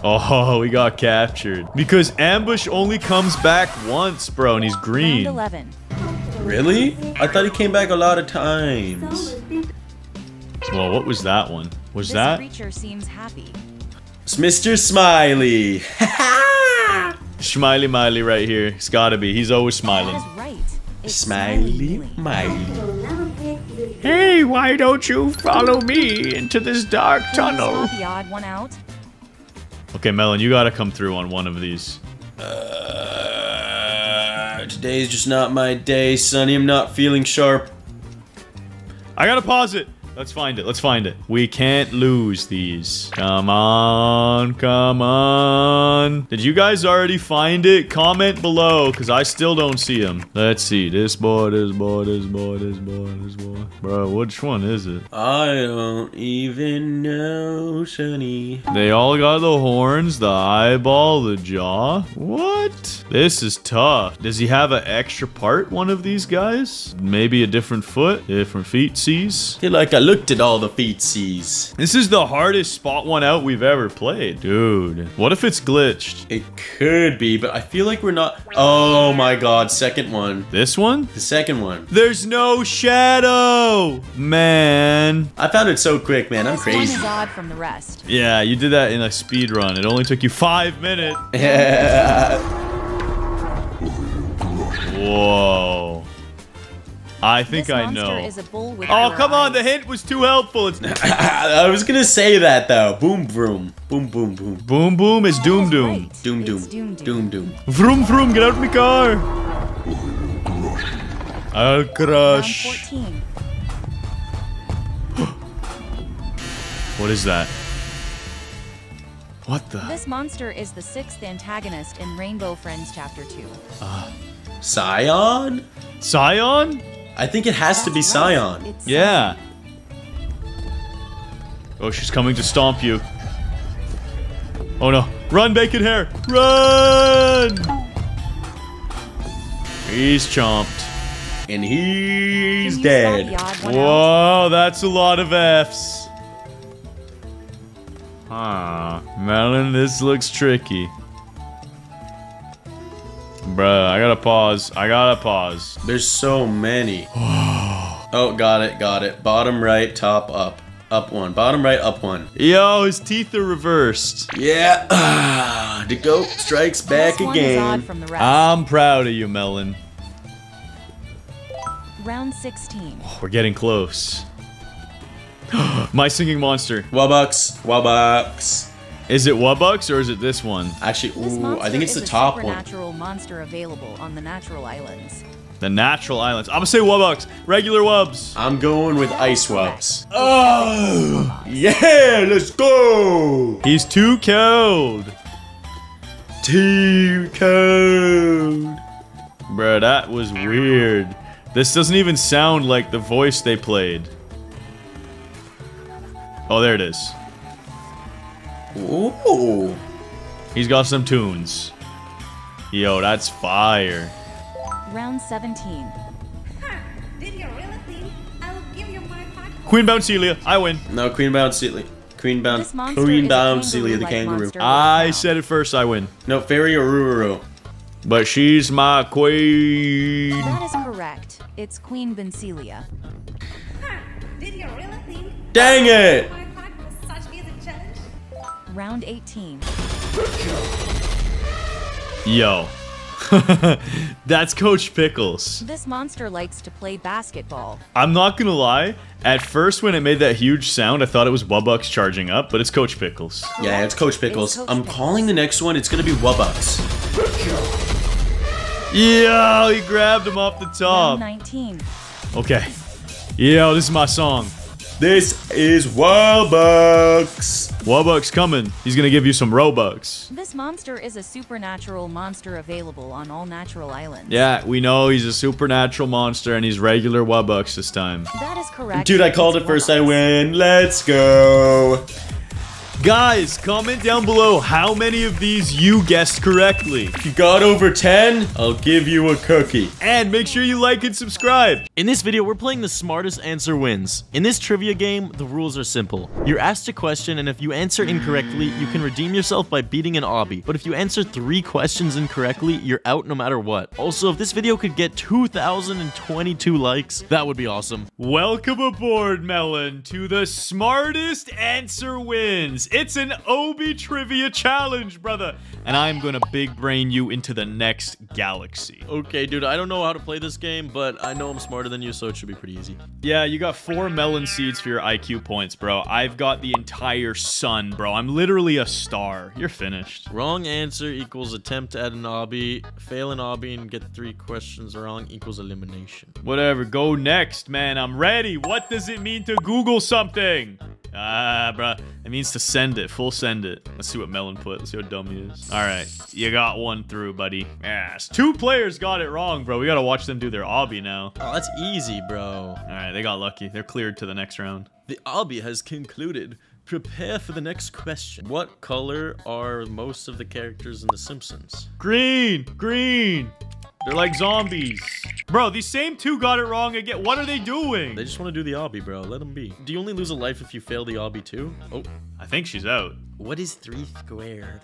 Oh, we got captured. Because ambush only comes back once, bro, and he's Round green. 11. Really? I thought he came back a lot of times. Well, what was that one? Was This that? creature seems happy. It's Mr. Smiley. (laughs) Smiley Miley right here. It's gotta be. He's always smiling. is right. Smiley, Miley. Hey, why don't you follow me into this dark tunnel? the odd one out? Okay, Melon, you gotta come through on one of these. Uh, today's just not my day, Sunny. I'm not feeling sharp. I gotta pause it. Let's find it. Let's find it. We can't lose these. Come on. Come on. Did you guys already find it? Comment below, because I still don't see them. Let's see. This boy, this boy, this boy, this boy, this boy. Bro, which one is it? I don't even know, Sunny. They all got the horns, the eyeball, the jaw. What? This is tough. Does he have an extra part, one of these guys? Maybe a different foot? Different feet sees? Feel like I looked at all the feetsies. This is the hardest spot one out we've ever played. Dude, what if it's glitched? It could be, but I feel like we're not. Oh my god, second one. This one? The second one. There's no shadow! Man. I found it so quick, man. I'm This one crazy. is odd from the rest. Yeah, you did that in a speed run. It only took you five minutes. (laughs) Yeah. Whoa. I think this I know. is a bull with Oh, four come on. The hint was too helpful. It's (laughs) I was gonna say that though. Boom, boom, boom, boom, boom. boom, boom. It's oh, doom, That is doom. right. Doom, It's doom, doom, doom, doom. Vroom, vroom. Get out of my car. I'll crush. (gasps) What is that? What the? This monster is the sixth antagonist in Rainbow Friends Chapter 2. Ah. Cyan? Cyan? I think it has to be Cyan. It's Yeah. Oh, she's coming to stomp you. Oh no. Run, bacon hair! Run! He's chomped. And he's dead. the odd one out? Whoa, that's a lot of F's. Ah, huh. Melon, this looks tricky. Bruh, I gotta pause. I gotta pause. There's so many. (sighs) oh, got it, got it. Bottom right, top up. up one. Bottom right, up one. Yo, his teeth are reversed. Yeah. Ah, (sighs) the goat strikes back one again. from the rest. I'm proud of you, Melon. Round 16. (sighs) We're getting close. (gasps) My singing monster. Wubbox, Wubbox. Is it Wubbox or is it this one? Actually, This ooh, monster I think it's is the a top one. supernatural monster available on the natural islands. The natural islands. I'm gonna say Wubbox. Regular Wubs. I'm going with Ice Wubs. Oh, yeah, let's go. He's too cold. Too cold. Bro, that was weird. This doesn't even sound like the voice they played. Oh, there it is. Ooh. He's got some tunes. Yo, that's fire. Round 17. Did you really think I'll give you my heart? Queen Bouncelia, I win. No, Queen Bouncelia. Queen Bound. Queen is Bouncelia the kangaroo-like kangaroo. monster. I said it first, I win. No, Fairy Oruro. But she's my queen. That is correct. It's Queen Bouncelia. Did you really think Dang it! Round 18. Yo. (laughs) That's Coach Pickles. This monster likes to play basketball. I'm not gonna lie. At first, when it made that huge sound, I thought it was Wubbox charging up, but it's Coach Pickles. Yeah, it's Coach Pickles. Coach I'm Pickles. calling the next one. It's gonna be Wubbox. Yo, he grabbed him off the Round top. 19. Okay. Yo, this is my song. This is Wubbox. Wubbox coming. He's gonna give you some Robux. This monster is a supernatural monster available on all natural islands. Yeah, we know he's a supernatural monster and he's regular Wubbox this time. That is correct. Dude, I called It's it first. I win. Let's go. Guys, comment down below how many of these you guessed correctly. If you got over 10, I'll give you a cookie. And make sure you like and subscribe. In this video, we're playing the smartest answer wins. In this trivia game, the rules are simple. You're asked a question, and if you answer incorrectly, you can redeem yourself by beating an obby. But if you answer three questions incorrectly, you're out no matter what. Also, if this video could get 2,022 likes, that would be awesome. Welcome aboard, Melon, to the smartest answer wins. It's an obby trivia challenge, brother. And I'm gonna big brain you into the next galaxy. Okay, dude, I don't know how to play this game, but I know I'm smarter than you, so it should be pretty easy. Yeah, you got four melon seeds for your IQ points, bro. I've got the entire sun, bro. I'm literally a star. You're finished. Wrong answer equals attempt at an obby. Fail an obby and get three questions wrong equals elimination. Whatever, go next, man. I'm ready. What does it mean to Google something? Ah, bro. It means to send it. Full send it. Let's see what Melon put. Let's see how dumb he is. All right. You got one through, buddy. Yes. Two players got it wrong, bro. We got to watch them do their obby now. Oh, that's easy, bro. All right. They got lucky. They're cleared to the next round. The obby has concluded. Prepare for the next question. What color are most of the characters in The Simpsons? Green. Green. They're like zombies. Bro, these same two got it wrong again. What are they doing? They just want to do the obby, bro. Let them be. Do you only lose a life if you fail the obby too? Oh, I think she's out. what is three squared?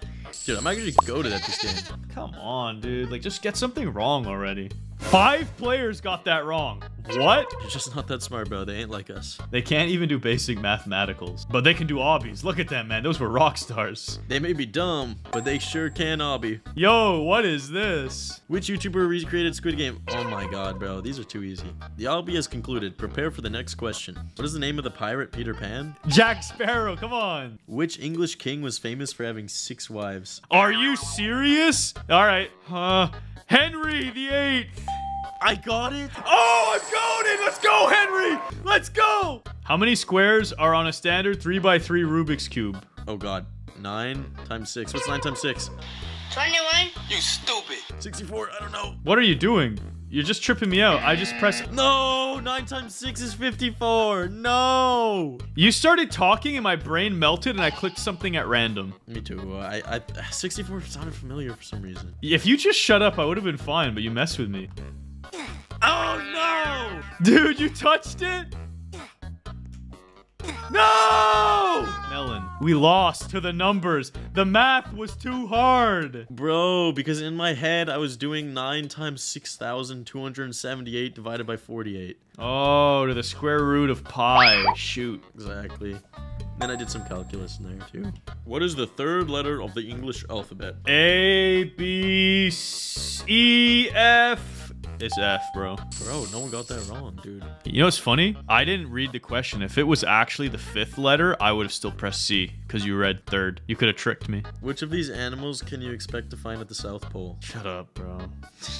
Dude, I'm actually to that this game. Come on, dude. Like, just get something wrong already. Five players got that wrong. What? You're just not that smart, bro. They ain't like us. They can't even do basic mathematicals, but they can do obbies. Look at them, man. Those were rock stars. They may be dumb, but they sure can obby. Yo, what is this? Which YouTuber recreated Squid Game? Oh my god, bro. These are too easy. The obby has concluded. Prepare for the next question. What is the name of the pirate Peter Pan? Jack Sparrow, come on. Which English king was famous for having six wives? Are you serious? All right. Uh, Henry the Eighth. I got it! Oh, I'm going in. Let's go, Henry. Let's go. How many squares are on a standard 3x3 Rubik's Cube? Oh god. Nine times six. What's nine times six? 21? You stupid. 64. I don't know. What are you doing? You're just tripping me out. I just press. No! Nine times six is 54. No! You started talking and my brain melted and I clicked something at random. Me too. Uh, I, I 64 sounded familiar for some reason. If you just shut up, I would have been fine, but you messed with me. Oh no! Dude, you touched it? No! Melon. We lost to the numbers. The math was too hard. Bro, because in my head I was doing 9 times 6,278 divided by 48. Oh, to the square root of pi. Shoot. Exactly. Then I did some calculus in there too. What is the third letter of the English alphabet? A, B, C, E, F. It's F, bro. Bro, no one got that wrong, dude. You know what's funny? I didn't read the question. If it was actually the fifth letter, I would have still pressed C because you read third. You could have tricked me. Which of these animals can you expect to find at the South Pole? Shut up, bro.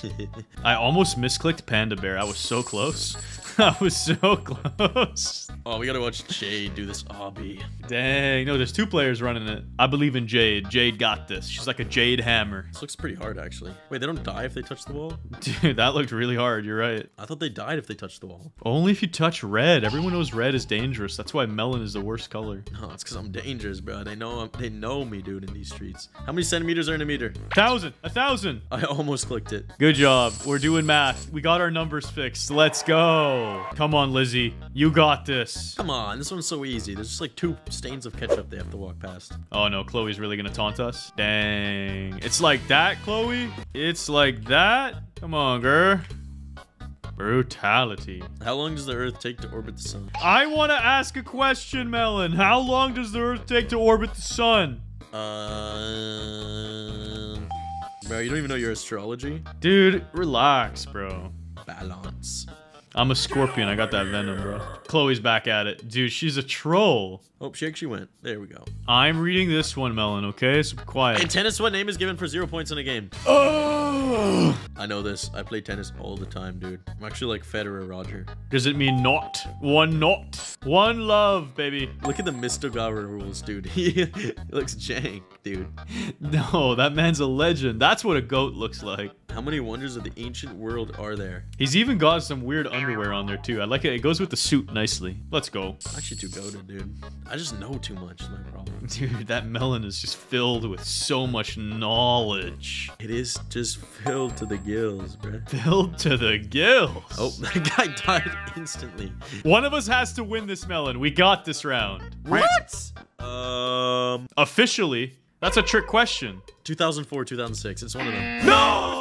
(laughs) I almost misclicked Panda Bear. I was so close. (laughs) I was so close. Oh, we gotta watch Jade do this obby. Dang. No, there's two players running it. I believe in Jade. Jade got this. She's like a Jade hammer. This looks pretty hard, actually. Wait, they don't die if they touch the wall? (laughs) Dude, that looked really hard. You're right. I thought they died if they touched the wall. Only if you touch red. Everyone knows red is dangerous. That's why melon is the worst color. No, it's because I'm dangerous, bro. They know I'm, they know me, dude, in these streets. How many centimeters are in a meter? Thousand. A thousand. I almost clicked it. Good job. We're doing math. We got our numbers fixed. Let's go. Come on, Lizzie. You got this. Come on, this one's so easy. There's just like two stains of ketchup they have to walk past. Oh no, Chloe's really gonna taunt us? Dang. It's like that, Chloe? It's like that? Come on, girl. Brutality. How long does the Earth take to orbit the sun? I want to ask a question, Melon. How long does the Earth take to orbit the sun? Uh, bro, you don't even know your astrology? Dude, relax, bro. Balance. I'm a scorpion. I got that venom, bro. Chloe's back at it. Dude, she's a troll. Oh, she actually went. There we go. I'm reading this one, Melon, okay? So quiet. In tennis, what name is given for zero points in a game? Oh! I know this. I play tennis all the time, dude. I'm actually like Federer Roger. Does it mean not? One not. One love, baby. Look at the Mistogara rules, dude. (laughs) he looks jank, dude. No, that man's a legend. That's what a goat looks like. How many wonders of the ancient world are there? He's even got some weird underwear on there, too. I like it. It goes with the suit nicely. Let's go. Actually too goaded, dude. I just know too much is my problem. (laughs) Dude, that melon is just filled with so much knowledge. It is just filled to the gills, bro. (laughs) Filled to the gills. Oh, (laughs) that guy died instantly. One of us has to win this melon. We got this round. What? Um, Officially, that's a trick question. 2004, 2006. It's one of them. No!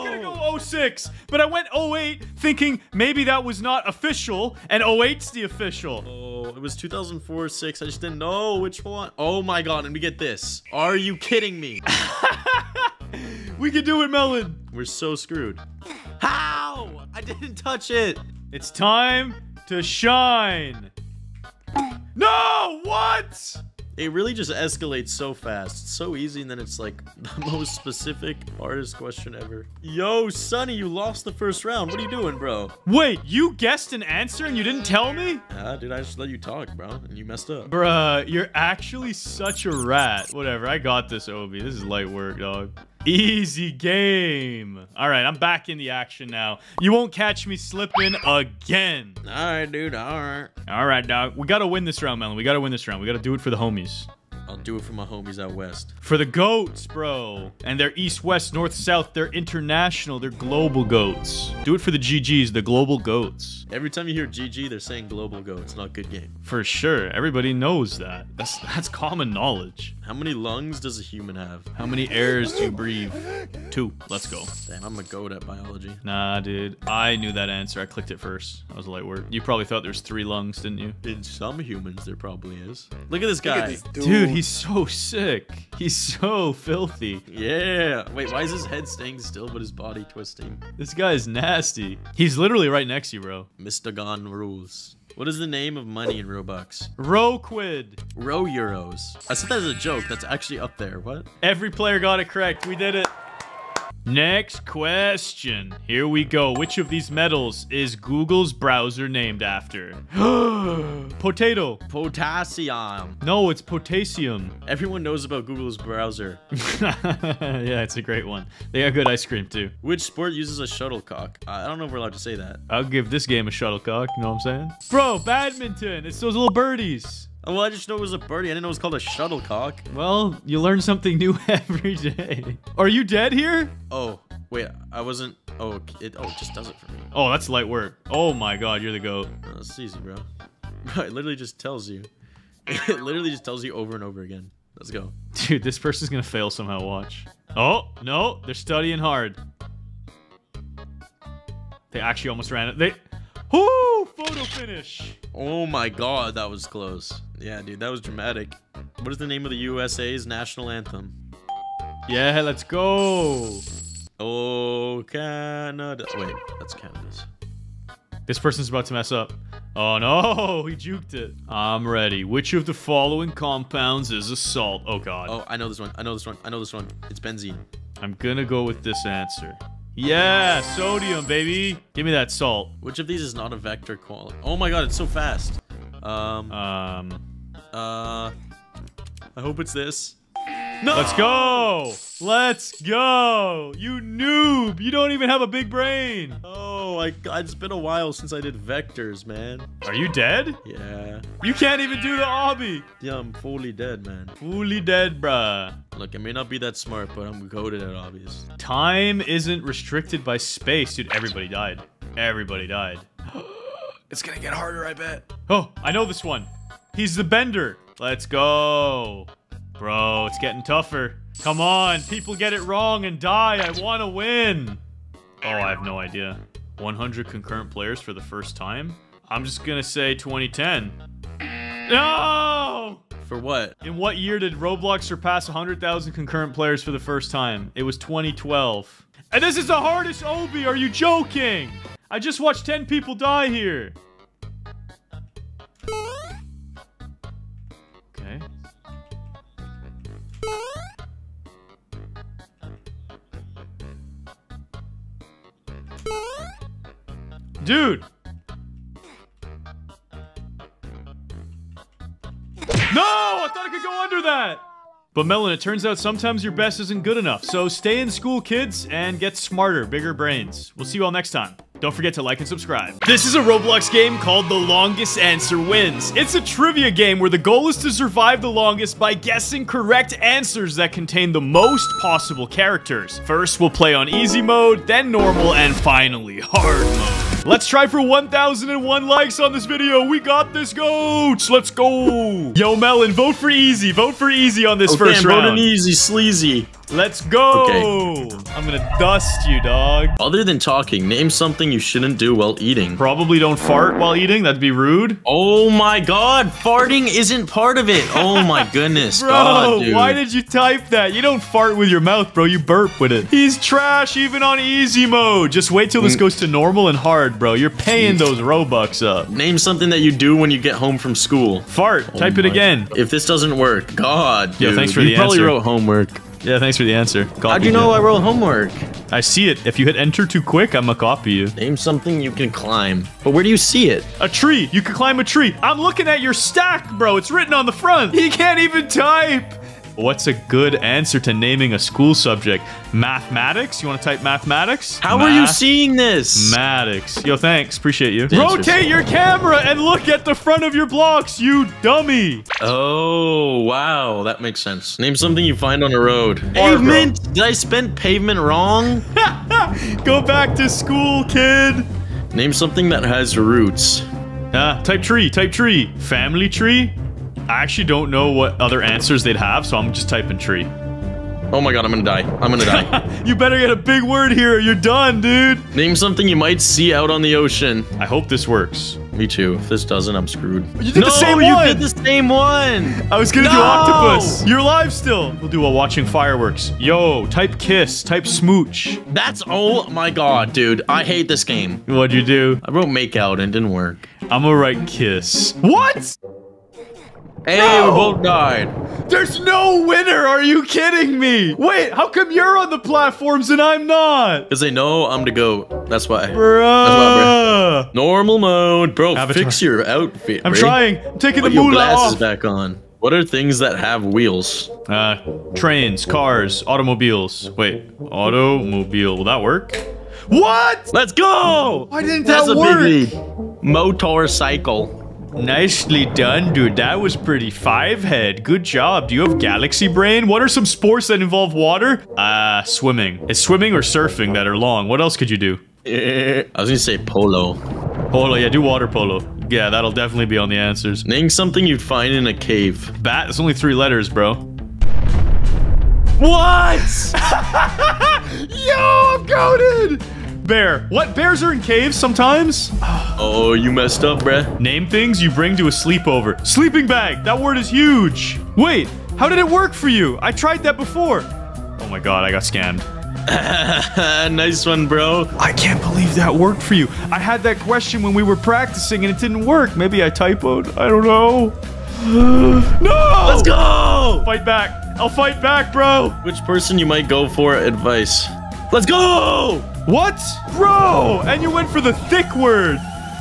06, but I went 08 thinking maybe that was not official, and 08's the official. Oh, it was 2004, 6. I just didn't know which one. Oh my god, and we get this. Are you kidding me? (laughs) we can do it, Melon. We're so screwed. How? I didn't touch it. It's time to shine. No! What? It really just escalates so fast. It's so easy, and then it's like (laughs) the most specific, hardest question ever. Yo, Sunny, you lost the first round. What are you doing, bro? Wait, you guessed an answer and you didn't tell me? Ah, dude, I just let you talk, bro, and you messed up. Bruh, you're actually such a rat. Whatever, I got this, obby. This is light work, dog. Easy game. All right, I'm back in the action now. You won't catch me slipping again. All right, dude. All right. All right, dog. We got to win this round, Melon. We got to win this round. We got to do it for the homies. I'll do it for my homies out west. For the goats, bro. And they're east, west, north, south. They're international. They're global goats. Do it for the GGs, the global goats. Every time you hear GG, they're saying global go. It's not good game. For sure. Everybody knows that. That's that's common knowledge. How many lungs does a human have? How many airs do you breathe? Two. Let's go. Damn, I'm a goat at biology. Nah, dude. I knew that answer. I clicked it first. That was a light work. You probably thought there's three lungs, didn't you? In some humans, there probably is. Look at this guy. Dude, he's so sick. He's so filthy. Yeah. Wait, why is his head staying still but his body twisting? This guy is nasty. He's literally right next to you, bro. Mr. Gon rules. What is the name of money in Robux? Roquid. Row Euros. I said that as a joke. That's actually up there. What? Every player got it correct. We did it. Next question. Here we go. Which of these metals is Google's browser named after? (gasps) Potato. Potassium. No, it's potassium. Everyone knows about Google's browser. (laughs) yeah, it's a great one. They got good ice cream too. Which sport uses a shuttlecock? I don't know if we're allowed to say that. I'll give this game a shuttlecock. You know what I'm saying? Bro, badminton. It's those little birdies. Oh, well, I just know it was a birdie. I didn't know it was called a shuttlecock. Well, you learn something new (laughs) every day. Are you dead here? Oh, wait. I wasn't. Oh, it, oh, it just does it for me. Oh, that's light work. Oh my god, you're the goat. Oh, that's easy, bro. Bro, (laughs) it literally just tells you. (laughs) It literally just tells you over and over again. Let's go. Dude, this person's gonna fail somehow. Watch. Oh no, they're studying hard. They actually almost ran it. They. Whoo! Photo finish. Oh my god, that was close. Yeah, dude, that was dramatic. What is the name of the USA's national anthem? Yeah, let's go. Oh, Canada. Wait, that's Canada's. This person's about to mess up. Oh no, (laughs) he juked it. I'm ready. Which of the following compounds is a salt? Oh god. Oh, I know this one. I know this one. I know this one. It's benzene. I'm gonna go with this answer. Yeah, sodium, baby. Give me that salt. Which of these is not a vector quality? Oh my god, it's so fast. Um, Um, uh, I hope it's this. No! let's go. Let's go. You noob. You don't even have a big brain. Oh, I, it's been a while since I did vectors, man. Are you dead? Yeah. You can't even do the obby. Yeah, I'm fully dead, man. Fully dead, bruh. Look, I may not be that smart, but I'm coded at obvious. Time isn't restricted by space. Dude, everybody died. Everybody died. (gasps) It's gonna get harder, I bet. Oh, I know this one. He's the bender. Let's go. Bro, it's getting tougher. Come on, people get it wrong and die. I want to win. Oh, I have no idea. 100 concurrent players for the first time? I'm just gonna say 2010. No! For what? In what year did Roblox surpass 100,000 concurrent players for the first time? It was 2012. And this is the hardest obby, are you joking? I just watched 10 people die here. Dude! No! I thought I could go under that! But Melon, it turns out sometimes your best isn't good enough. So stay in school, kids, and get smarter, bigger brains. We'll see you all next time. Don't forget to like and subscribe. This is a Roblox game called The Longest Answer Wins. It's a trivia game where the goal is to survive the longest by guessing correct answers that contain the most possible characters. First, we'll play on easy mode, then normal, and finally hard mode. Let's try for 1,001 likes on this video. We got this, goats. Let's go. Yo, Melon, vote for easy. Vote for easy on this Okay, first round. easy, sleazy. Let's go. Okay. I'm gonna dust you, dog. Other than talking, name something you shouldn't do while eating. Probably don't fart while eating. That'd be rude. Oh my god, farting isn't part of it. Oh my (laughs) goodness, Bro, god, dude. why did you type that? You don't fart with your mouth, bro. You burp with it. He's trash even on easy mode. Just wait till Mm. this goes to normal and hard, bro. You're paying those Robux up. Name something that you do when you get home from school. Fart. Oh type it again. If this doesn't work, God, Yo, dude, thanks for you the probably wrote homework. Yeah, thanks for the answer. How'd you know it. I wrote homework? I see it. If you hit enter too quick, I'm gonna copy you. Name something you can climb. But where do you see it? A tree. You can climb a tree. I'm looking at your stack, bro. It's written on the front. (laughs) He can't even type. What's a good answer to naming a school subject? Mathematics? You want to type mathematics? How are you seeing this? Mathematics. Yo, thanks. Appreciate you. Rotate your camera and look at the front of your blocks, you dummy. Oh, wow. That makes sense. Name something you find on a road. Pavement? Did I spend pavement wrong? (laughs) Go back to school, kid. Name something that has roots. Ah, type tree, type tree. Family tree? I actually don't know what other answers they'd have, so I'm just typing tree. Oh my god, I'm gonna die. I'm gonna die. (laughs) you better get a big word here you're done, dude. Name something you might see out on the ocean. I hope this works. Me too. If this doesn't, I'm screwed. You did no, the same you one. did the same one. I was gonna do octopus. You're alive still. We'll do while watching fireworks. Yo, type kiss, type smooch. That's oh my god, dude. I hate this game. What'd you do? I wrote make out and it didn't work. I'm gonna write kiss. What? Hey, No! we both died. There's no winner. Are you kidding me? Wait, how come you're on the platforms and I'm not? Because they know I'm the goat. That's why. Bruh. Normal mode. Bro, Avatar. fix your outfit. I'm trying. I'm taking Put the moolah glasses off. back on. What are things that have wheels? Uh, trains, cars, automobiles. Wait, automobile. Will that work? What? Let's go! Why didn't That's that a work? biggie. Motorcycle. Nicely done, dude. That was pretty. Five head. Good job. Do you have galaxy brain? What are some sports that involve water? Uh, swimming. It's swimming or surfing that are long. What else could you do? I was gonna say polo. Polo. Yeah, do water polo. Yeah, that'll definitely be on the answers. Name something you'd find in a cave. Bat. It's only three letters, bro. What? (laughs) Yo, I'm goaded. Bear. What? Bears are in caves sometimes? Oh, you messed up, bruh. Name things you bring to a sleepover. Sleeping bag. That word is huge. Wait, how did it work for you? I tried that before. Oh my god, I got scammed. (laughs) nice one, bro. I can't believe that worked for you. I had that question when we were practicing and it didn't work. Maybe I typoed. I don't know. (gasps) no! Let's go! Fight back. I'll fight back, bro. Which person you might go for advice? Let's go! What? Bro! And you went for the thick word.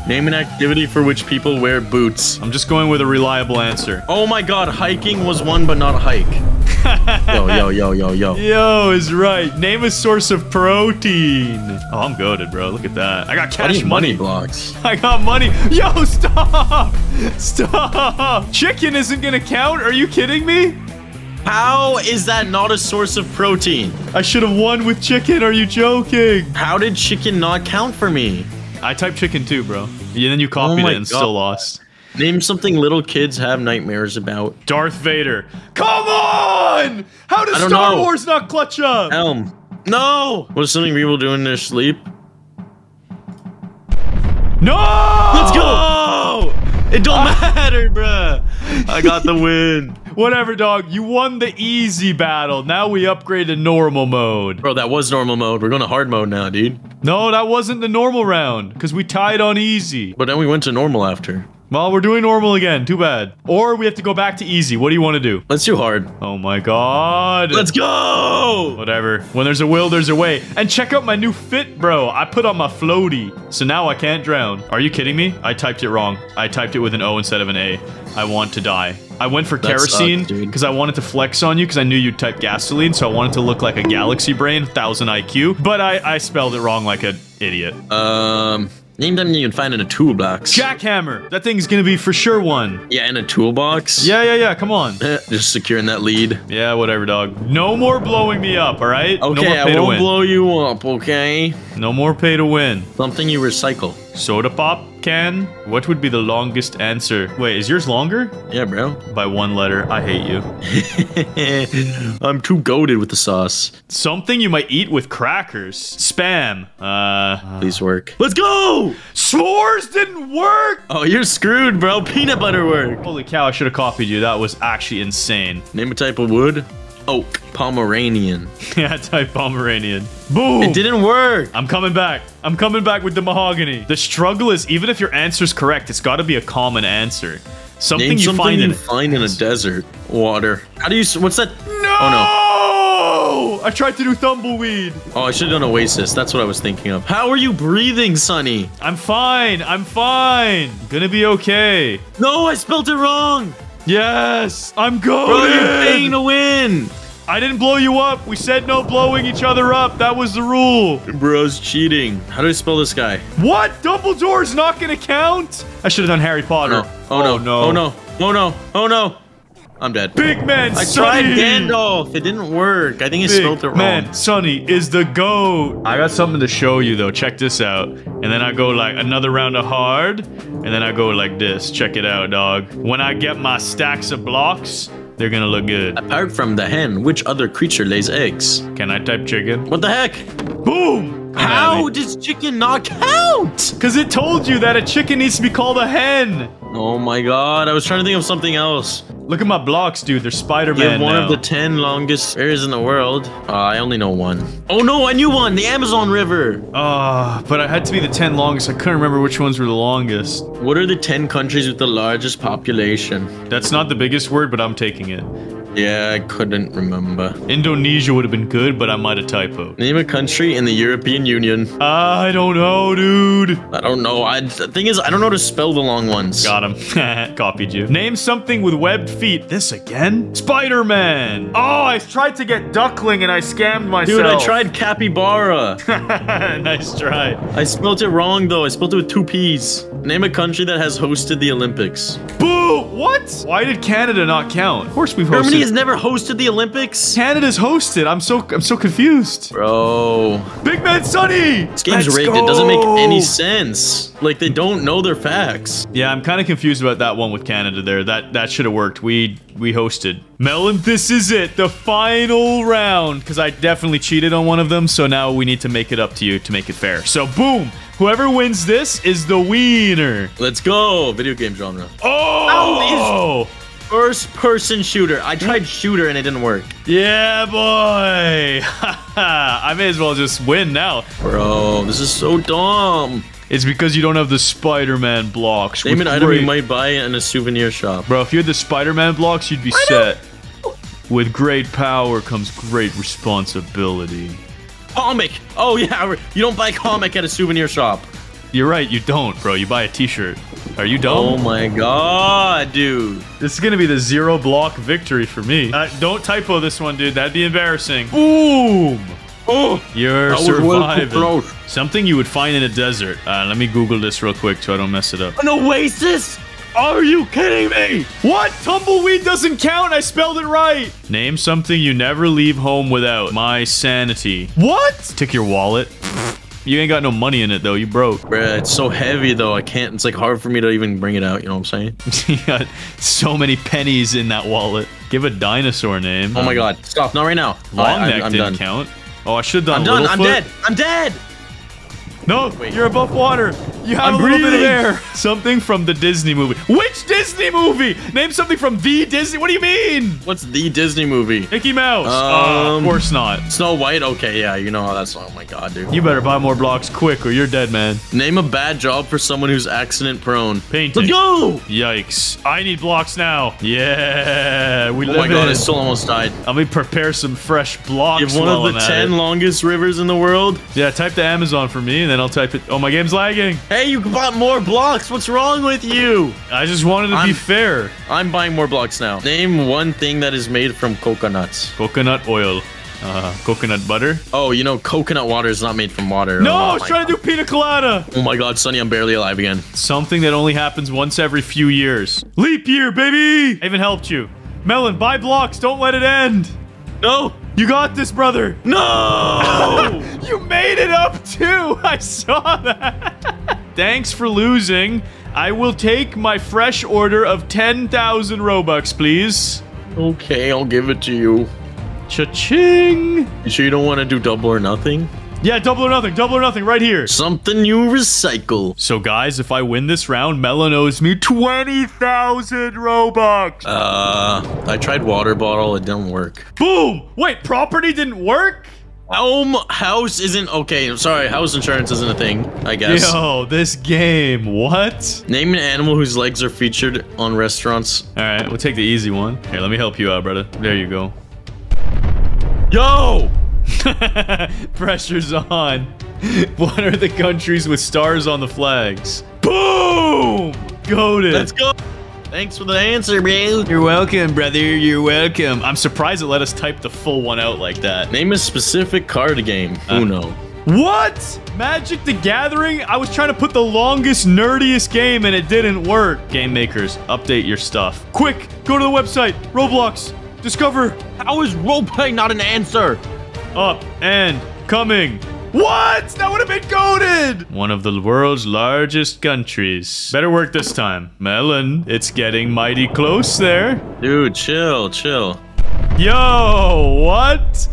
Name an activity for which people wear boots. I'm just going with a reliable answer. Oh my god, hiking was one but not a hike. (laughs) yo, yo, yo, yo, yo. Yo is right. Name a source of protein. Oh, I'm goaded, bro. Look at that. I got cash money. money blocks. (laughs) I got money. Yo, stop! (laughs) Stop! Chicken isn't gonna count? Are you kidding me? How is that not a source of protein? I should have won with chicken. Are you joking? How did chicken not count for me? I typed chicken too, bro. Yeah, then you copied Oh it and God. still lost. Name something little kids have nightmares about. Darth Vader. Come on! How does Star know. Wars not clutch up? Elm. No! What is something people do in their sleep? No! Let's go! It don't ah. matter, bruh. I got the win. Whatever, dog. You won the easy battle. Now we upgrade to normal mode. Bro, that was normal mode. We're going to hard mode now, dude. No, that wasn't the normal round because we tied on easy. But then we went to normal after. Well, we're doing normal again. Too bad. Or we have to go back to easy. What do you want to do? Let's do hard. Oh my god. Let's go! Whatever. When there's a will, there's a way. And check out my new fit, bro. I put on my floaty, so now I can't drown. Are you kidding me? I typed it wrong. I typed it with an O instead of an A. I want to die. I went for That kerosene because I wanted to flex on you because I knew you'd type gasoline, so I wanted to look like a galaxy brain, 1000 IQ. But I, I spelled it wrong like an idiot. Um, name them you can find in a toolbox. Jackhammer. That thing's gonna be for sure one. Yeah, in a toolbox. Yeah, yeah, yeah. Come on. (laughs) Just securing that lead. Yeah, whatever, dog. No more blowing me up, all right? no Okay, more I won't blow you up, okay? No more pay to win. Something you recycle. Soda pop can? What would be the longest answer? Wait, is yours longer? Yeah, bro. By one letter. I hate you. (laughs) I'm too goaded with the sauce. Something you might eat with crackers. Spam. Uh. Please work. Let's go! S'mores didn't work! Oh, you're screwed, bro. Peanut butter work. Holy cow, I should have copied you. That was actually insane. Name a type of wood. Oak. Pomeranian. (laughs) yeah, type Pomeranian. Boom! It didn't work. I'm coming back. I'm coming back with the mahogany. The struggle is, even if your answer's correct, it's got to be a common answer. Something Name you something find you in find in a desert. Water. How do you? What's that? No! Oh no! I tried to do tumbleweed. Oh, I should have done Oasis. That's what I was thinking of. How are you breathing, Sunny? I'm fine. I'm fine. Gonna be okay. No, I spelled it wrong. Yes, I'm going. Bro, you're paying to win. I didn't blow you up. We said no blowing each other up. That was the rule. Bro's cheating. How do I spell this guy? What? Dumbledore's not gonna count? I should have done Harry Potter. No. Oh, no. no. Oh no. Oh no. Oh no. Oh, oh, I'm dead. Big man, I Sunny. tried Gandalf. It didn't work. I think I spelled it wrong. man, Sunny is the goat. I got something to show you though. Check this out. And then I go like another round of hard, and then I go like this. Check it out, dog. When I get my stacks of blocks, they're gonna look good. Apart from the hen, which other creature lays eggs? Can I type chicken? What the heck? Boom! How does chicken not count? Because it told you that a chicken needs to be called a hen. Oh my god, I was trying to think of something else. Look at my blocks, dude. They're Spider-Man one now. of the 10 longest rivers in the world. Uh, I only know one. Oh no, I knew one! The Amazon River! Ah, but I had to be the 10 longest. I couldn't remember which ones were the longest. What are the 10 countries with the largest population? That's not the biggest word, but I'm taking it. Yeah, I couldn't remember. Indonesia would have been good, but I might have typoed. Name a country in the European Union. I don't know, dude. I don't know. I, the thing is, I don't know how to spell the long ones. Got him. (laughs) Copied you. Name something with webbed feet. This again? Spider-Man. Oh, I tried to get duckling and I scammed myself. Dude, I tried capybara. (laughs) nice try. I spelled it wrong though. I spelled it with two P's. Name a country that has hosted the Olympics. Boom! Boo! What? Why did Canada not count? Of course we've hosted. Germany has never hosted the Olympics. Canada's hosted. I'm so I'm so confused. Bro, Big Man Sunny. this game's Let's rigged. It doesn't make any sense. Like they don't know their facts. Yeah, I'm kind of confused about that one with Canada there. That that should have worked. We we hosted. Melon, this is it. The final round. Because I definitely cheated on one of them. So now we need to make it up to you to make it fair. So boom. Whoever wins this is the winner. Let's go. Video game genre. Oh! First person shooter. I tried shooter and it didn't work. Yeah, boy. (laughs) I may as well just win now. Bro, this is so dumb. It's because you don't have the Spider-Man blocks. Name with an item you might buy in a souvenir shop. Bro, if you had the Spider-Man blocks, you'd be set. With great power comes great responsibility. Comic. Oh yeah, (laughs) you don't buy comic at a souvenir shop. You're right, you don't, bro. You buy a t-shirt. Are you dumb? Oh my god, dude. This is gonna be the zero block victory for me. Uh, don't typo this one, dude. That'd be embarrassing. Boom! Oh, You're That well surviving. Something you would find in a desert. Uh, let me Google this real quick so I don't mess it up. an oasis? Are you kidding me? What? Tumbleweed doesn't count. I spelled it right. Name something you never leave home without. My sanity. What? Took your wallet. You ain't got no money in it though. You broke. Bruh, it's so heavy though. I can't. It's like hard for me to even bring it out. You know what I'm saying? (laughs) you got so many pennies in that wallet. Give a dinosaur name. Oh my um, god. Stop. Not right now. Long I, neck didn't done. count. Oh, I should have I'm done. done. I'm dead. I'm dead. No, Wait. you're above water. You have I'm a little bit of breathing. air. (laughs) Something from the Disney movie. Which Disney movie? Name something from the Disney. What do you mean? What's the Disney movie? Mickey Mouse. Uh, of Um, course not. Snow White. Okay, yeah, you know how that's. Oh my god, dude. You better buy more blocks quick or you're dead, man. Name a bad job for someone who's accident prone. Painting. Let's go. Yikes. I need blocks now. Yeah, we Oh my god, I still almost died. Let me prepare some fresh blocks. You have one while of the ten it. longest rivers in the world. Yeah, type the Amazon for me, and then I'll type it. Oh, my game's lagging. Hey, you bought more blocks. What's wrong with you? I just wanted to be I'm- fair. I'm buying more blocks now. Name one thing that is made from coconuts. Coconut oil. Uh, coconut butter. Oh, you know, coconut water is not made from water. No, oh, I was trying to do pina colada. Oh my god, Sunny, I'm barely alive again. Something that only happens once every few years. Leap year, baby! I even helped you. Melon, buy blocks. Don't let it end. No! You got this, brother. No! (laughs) You made it up too. (laughs) I saw that. (laughs) Thanks for losing. I will take my fresh order of 10,000 Robux, please. okay, I'll give it to you. Cha-ching. You sure you don't want to do double or nothing? Yeah, double or nothing. Double or nothing right here. Something you recycle. So, guys, if I win this round, Melon owes me 20,000 Robux. Uh, I tried water bottle. It didn't work. Boom! Wait, property didn't work? Home house isn't okay. I'm sorry. House insurance isn't a thing. I guess. Yo, this game. What? Name an animal whose legs are featured on restaurants. All right, we'll take the easy one. Here, let me help you out, brother. There you go. Yo! (laughs) Pressure's on. What are the countries with stars on the flags? Boom! Goaded. Let's go. Thanks for the answer, bro. You're welcome, brother. You're welcome. I'm surprised it let us type the full one out like that. Name a specific card game. Uh, Uno. What? Magic the Gathering? I was trying to put the longest, nerdiest game and it didn't work. Game makers, update your stuff. Quick, go to the website. Roblox. Discover. How is roleplay not an answer? Up and coming. What? That would have been goaded! One of the world's largest countries. Better work this time. Melon, it's getting mighty close there. Dude, chill, chill. Yo, what?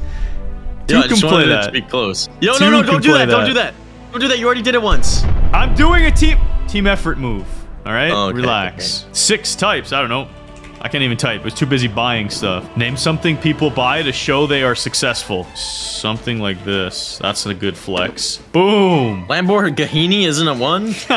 Two Yeah, I can just play wanted it that. to be close. Yo, Two no, no, don't do play that. Don't do that. Don't do that. You already did it once. I'm doing a team team effort move. All right, Oh, okay, relax. Six types. I don't know. I can't even type. I was too busy buying stuff. Name something people buy to show they are successful. Something like this. That's a good flex. Boom. (laughs) Lamborghini isn't a one? (laughs)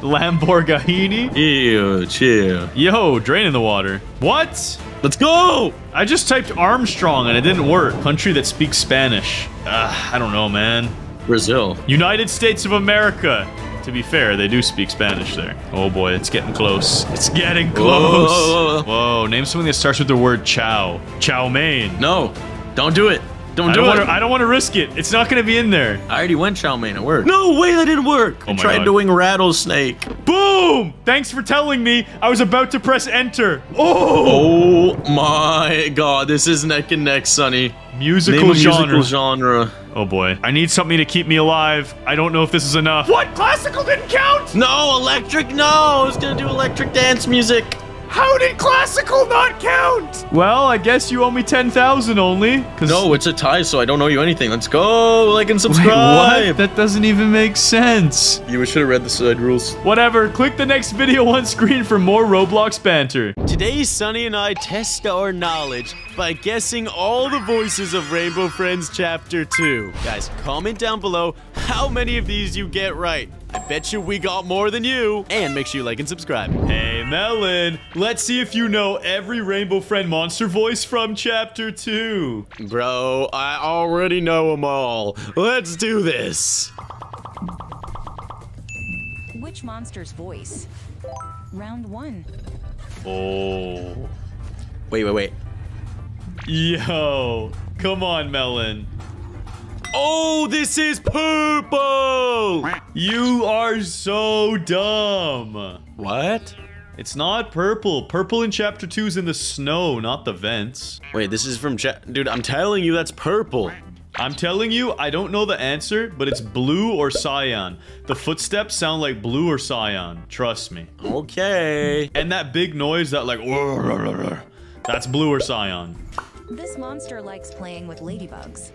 Lamborghini. Ew, chill. Yo, drain in the water. What? Let's go! I just typed Armstrong and it didn't work. Country that speaks Spanish. Uh, I don't know, man. Brazil. United States of America. To be fair, they do speak Spanish there. Oh boy, it's getting close. It's getting close. Whoa. Whoa, name something that starts with the word chow. Chow mein. No, don't do it. Don't I do don't it. wanna- I don't want to risk it. It's not going to be in there. I already went chow mein. It worked. No way, that didn't work. Oh I tried God. doing rattlesnake. Boom! Thanks for telling me. I was about to press enter. Oh! Oh my god, this is neck and neck, Sunny. Musical Name a genre. musical genre. Oh boy. I need something to keep me alive. I don't know if this is enough. What? Classical didn't count? No, electric, no! I was gonna do electric dance music. How did classical not count? Well, I guess you owe me 10,000 only. Cause No, it's a tie, so I don't owe you anything. Let's go, like and Wait, subscribe. what? That doesn't even make sense. You should have read the side rules. Whatever, click the next video on screen for more Roblox banter. Today, Sunny and I test our knowledge by guessing all the voices of Rainbow Friends Chapter 2. Guys, comment down below how many of these you get right. I bet you we got more than you. And make sure you like and subscribe. Hey, Melon, let's see if you know every Rainbow Friend monster voice from Chapter 2. Bro, I already know them all. Let's do this. Which monster's voice? Round one. Oh. Wait, wait, wait. Yo, come on, Melon. Oh, this is purple! You are so dumb. What? It's not purple. Purple in chapter 2 is in the snow, not the vents. Wait, this is from cha- Dude, I'm telling you that's purple. I'm telling you, I don't know the answer, but it's blue or cyan. The footsteps sound like blue or cyan. Trust me. Okay. And that big noise, that like, that's blue or cyan. This monster likes playing with ladybugs.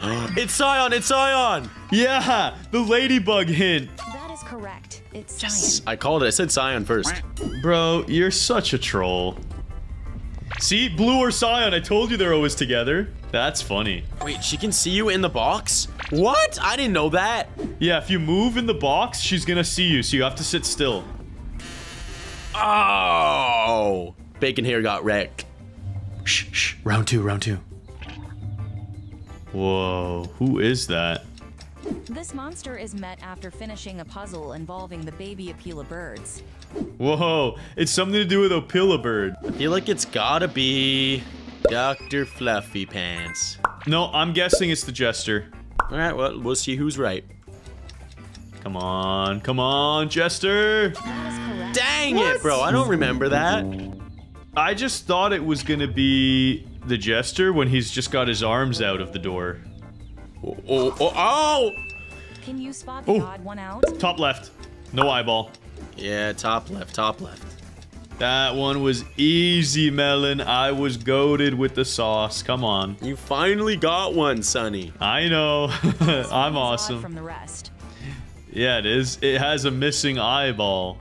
(gasps) It's Cyan, it's Cyan! Yeah, the ladybug hint. That is correct. It's Yes, I called it. I said Cyan first. Bro, you're such a troll. See, blue or cyan, I told you they're always together. That's funny. Wait, she can see you in the box? What? I didn't know that. Yeah, if you move in the box, she's gonna see you, so you have to sit still. Oh! Bacon hair got wrecked. Shh, shh. Round two, round two. Whoa, who is that? This monster is met after finishing a puzzle involving the baby Opila birds. Whoa, it's something to do with Opila Bird. I feel like it's gotta be Dr. Fluffy Pants. No, I'm guessing it's the Jester. Alright, well, we'll see who's right. Come on, come on, Jester. That is correct. Dang it, bro. I don't remember that. I just thought it was gonna be the Jester when he's just got his arms out of the door. Oh, oh, oh, oh! Can you spot the Oh. odd one out? Top left, no eyeball. Yeah, top left, top left. That one was easy, Melon. I was goaded with the sauce. Come on. You finally got one, Sunny. I know. (laughs) I'm one is odd awesome. From the rest. Yeah, it is. It has a missing eyeball.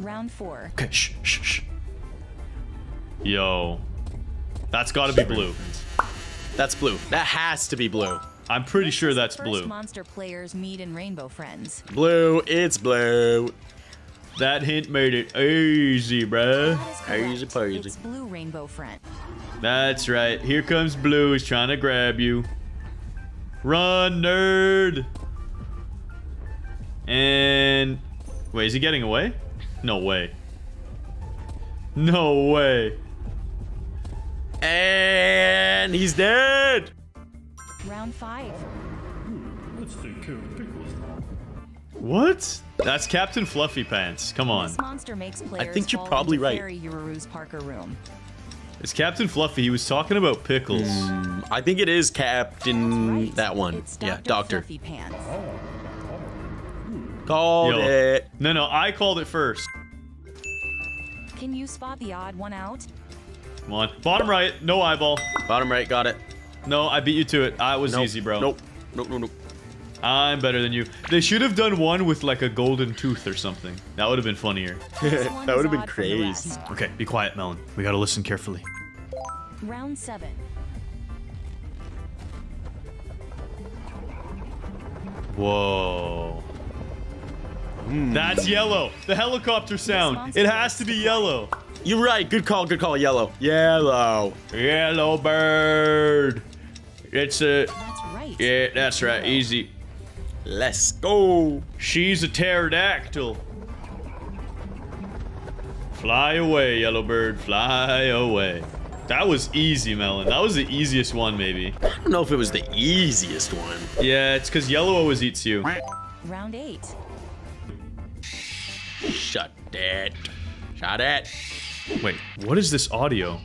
Round four. Okay, shh, shh, shh. Yo. That's gotta be blue. That's blue. That has to be blue. I'm pretty sure that's blue. monster players meet in Rainbow Friends. Blue, it's blue. That hint made it easy, bruh. That is. Easy peasy. It's Blue Rainbow Friend. That's right. Here comes Blue. He's trying to grab you. Run, nerd. And... Wait, is he getting away? No way. No way. And he's dead. Round five. What? That's Captain Fluffy Pants. Come on. This monster makes players I think you're probably right. Fairy Yururu's Parker room. It's Captain Fluffy. He was talking about pickles. Hmm, I think it is Captain Right. that one. It's Yeah, Dr. Doctor. Fluffy Pants. Called Yo. it. No, no, I called it first. Can you spot the odd one out? Come on. Bottom right, no eyeball. Bottom right, got it. No, I beat you to it. I was Nope. easy, bro. Nope. Nope, nope, nope. I'm better than you. They should have done one with like a golden tooth or something. That would have been funnier. This (laughs) one that is would have been odd from the crazy. Okay, be quiet, Melon. We gotta listen carefully. Round seven. Whoa. Hmm. That's yellow. The helicopter sound. It has to be yellow. You're right. Good call, good call. Yellow. Yellow. Yellow bird. It's a. That's right. Yeah, that's right. Easy. Let's go. She's a pterodactyl. Fly away, yellow bird. Fly away. That was easy, Melon. That was the easiest one, maybe. I don't know if it was the easiest one. Yeah, it's because yellow always eats you. Round 8. Shut that. Shut it. Wait, what is this audio?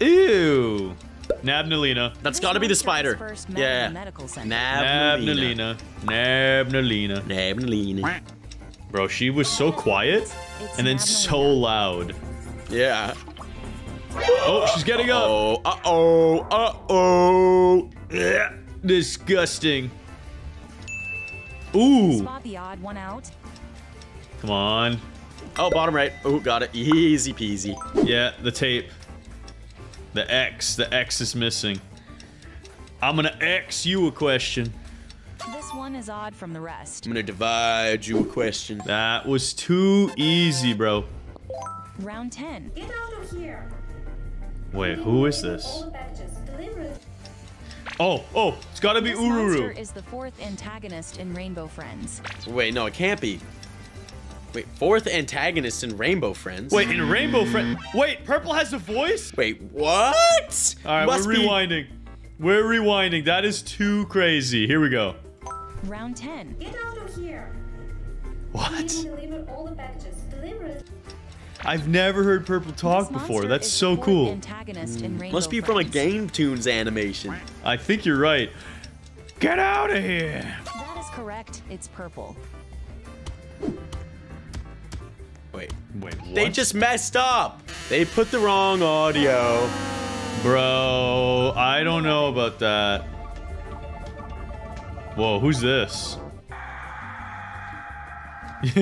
Ew. Nabnaleena. That's got to be the This monster spider. was first met in Yeah. the medical center. Nabnaleena. Nabnaleena. Nabnaleena. Nabnaleena. Bro, she was so quiet It's and then so loud. Yeah. Oh, she's getting up. Oh, uh-oh, uh-oh. Yeah. Disgusting. Ooh. Spot the odd one out. Come on. Oh, bottom right. Oh, got it. Easy peasy. Yeah, the tape. The X. The X is missing. I'm gonna X you a question. This one is odd from the rest. I'm gonna divide you a question. That was too easy, bro. Round 10. Get out of here. Wait, who is this? the packages. Deliver it. Oh, oh, it's gotta be This monster Ururu. is the fourth antagonist in Rainbow Friends. Wait, no, it can't be. Wait, fourth antagonist in Rainbow Friends. Wait, in Rainbow Friends. Wait, Purple has a voice? Wait, what? All right, Must we're be- rewinding. We're rewinding. That is too crazy. Here we go. Round 10. Get out of here. What? Deliver all the packages. Deliver it. I've never heard Purple talk before. That's so cool. Antagonist in Rainbow Must be from a GameToons animation. I think you're right. Get out of here. That is correct. It's purple. Wait, Wait, what? they just messed up. They put the wrong audio. Bro, I don't know about that. Whoa, who's this? (laughs) what?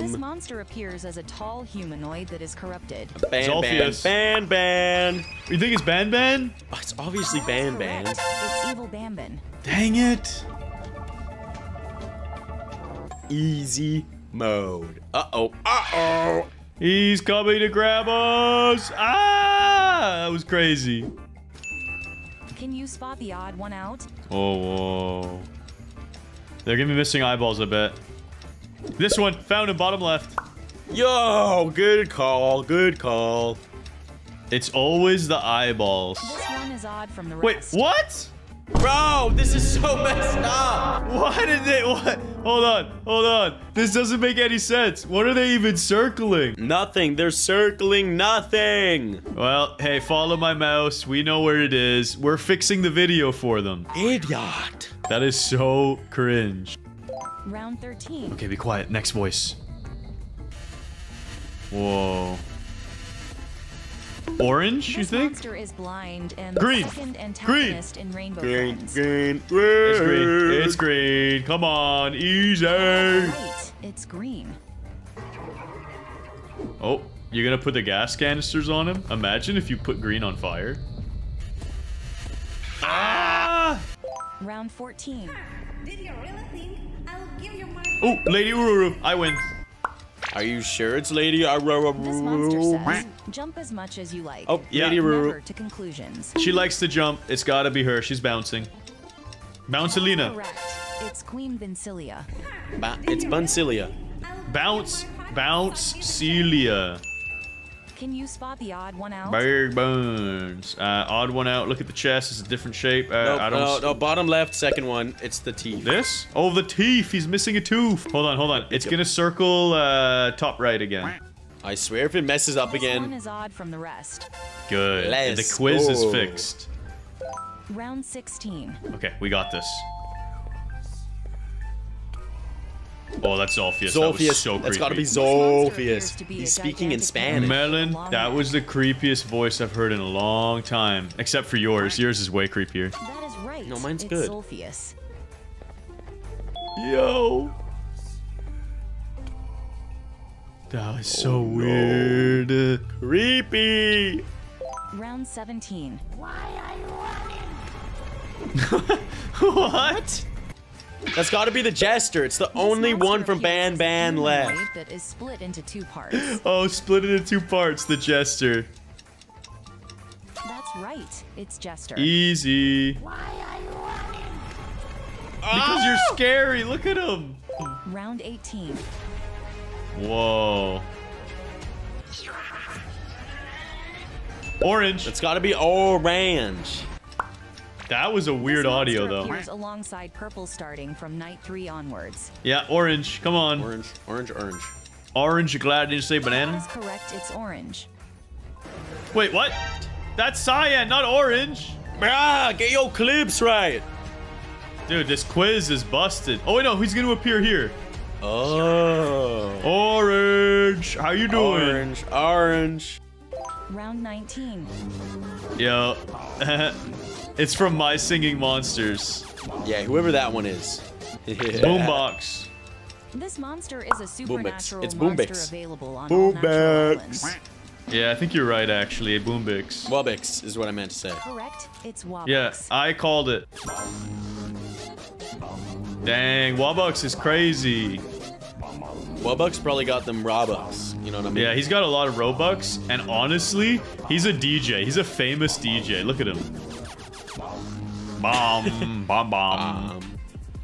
This Um, monster appears as a tall humanoid that is corrupted. ban, ban, Zolphius. ban, ban. You think it's Ban Ban? Oh, it's obviously That is ban, ban. It's Evil Banban. Dang it. Easy mode. Uh-oh, uh-oh. He's coming to grab us. Ah, that was crazy. Can you spot the odd one out? Oh, whoa. They're gonna be missing eyeballs, I bet. This one, found him, bottom left. Yo, good call, good call. It's always the eyeballs. This one is odd from the Wait, what? Bro, this is so (laughs) messed up. Why did they? What? Hold on, hold on. This doesn't make any sense. What are they even circling? Nothing, they're circling nothing. Well, hey, follow my mouse. We know where it is. We're fixing the video for them. Idiot. That is so cringe. Round 13. Okay, be quiet. Next voice. Whoa. Orange, you This think? monster is blind and Green. the second antagonist in Rainbow Green, Friends. green, green. It's green. It's green. Come on, easy. Right, it's green. Oh, you're gonna put the gas canisters on him? Imagine if you put green on fire. Ah! Round 14. Did you really think I'll give you my Oh, Lady Ururu, I win. Are you sure it's Lady This monster Aruru? says, jump as much as you like. Oh, Yeah. Lady Never Aruru. to conclusions. She likes to jump. It's gotta be her. She's bouncing. Bouncelina. Correct. It's Queen Bouncelia. Ba- it's Bouncelia. Bounce. Bounce Celia. Can you spot the odd one out? Big bones. Uh, odd one out. Look at the chest. It's a different shape. Uh, No, I don't. no, no, bottom left, second one. It's the teeth. This? Oh, the teeth. He's missing a tooth. Hold on, hold on. It's gonna circle uh, top right again. I swear if it messes up This one again. is odd from the rest. Good. And the Let's quiz is fixed. Round 16. Okay, we got this. Oh, that's Zolphius. That was so creepy. That's gotta be monster Zolphius. be He's speaking in Spanish. Melon, that was the creepiest voice I've heard in a long time. Except for yours. Yours is way creepier. That is right. No, mine's it's good. Zolphius. Yo. That was so oh, weird. Creepy. Round 17. Why are you running? what? That's gotta be the Jester. It's the This only one from appears Ban Ban humanoid left. That is split into two parts. (gasps) Oh, split it into two parts. The Jester. That's right. It's Jester. Easy. Why are you Because you're ah! scary. Look at him. Round 18. Whoa. Orange. It's gotta be orange. That was a weird audio, though. appears alongside purple starting from night three onwards. Yeah, orange. Come on. Orange, orange, orange. Orange. You glad I didn't say banana? is correct. It's orange. Wait, what? That's cyan, not orange. Ah, get your clips right. Dude, this quiz is busted. Oh, wait, no. He's going to appear here. Oh. Orange. How you doing? Orange, orange. Round 19. Yo. (laughs) it's from My Singing Monsters. Yeah, whoever that one is. (laughs) Boombox. This monster is a supernatural It's monster Boombix. available on Boombix. Yeah, I think you're right, actually. Boombix. Wubbox is what I meant to say. Correct. It's Wubbox. Yeah, I called it. Dang, Wubbox is crazy. Wubbox probably got them Robux. You know what I mean? Yeah, he's got a lot of Robux, and honestly, he's a DJ. He's a famous DJ. Look at him. Bomb, bomb, bomb. Um,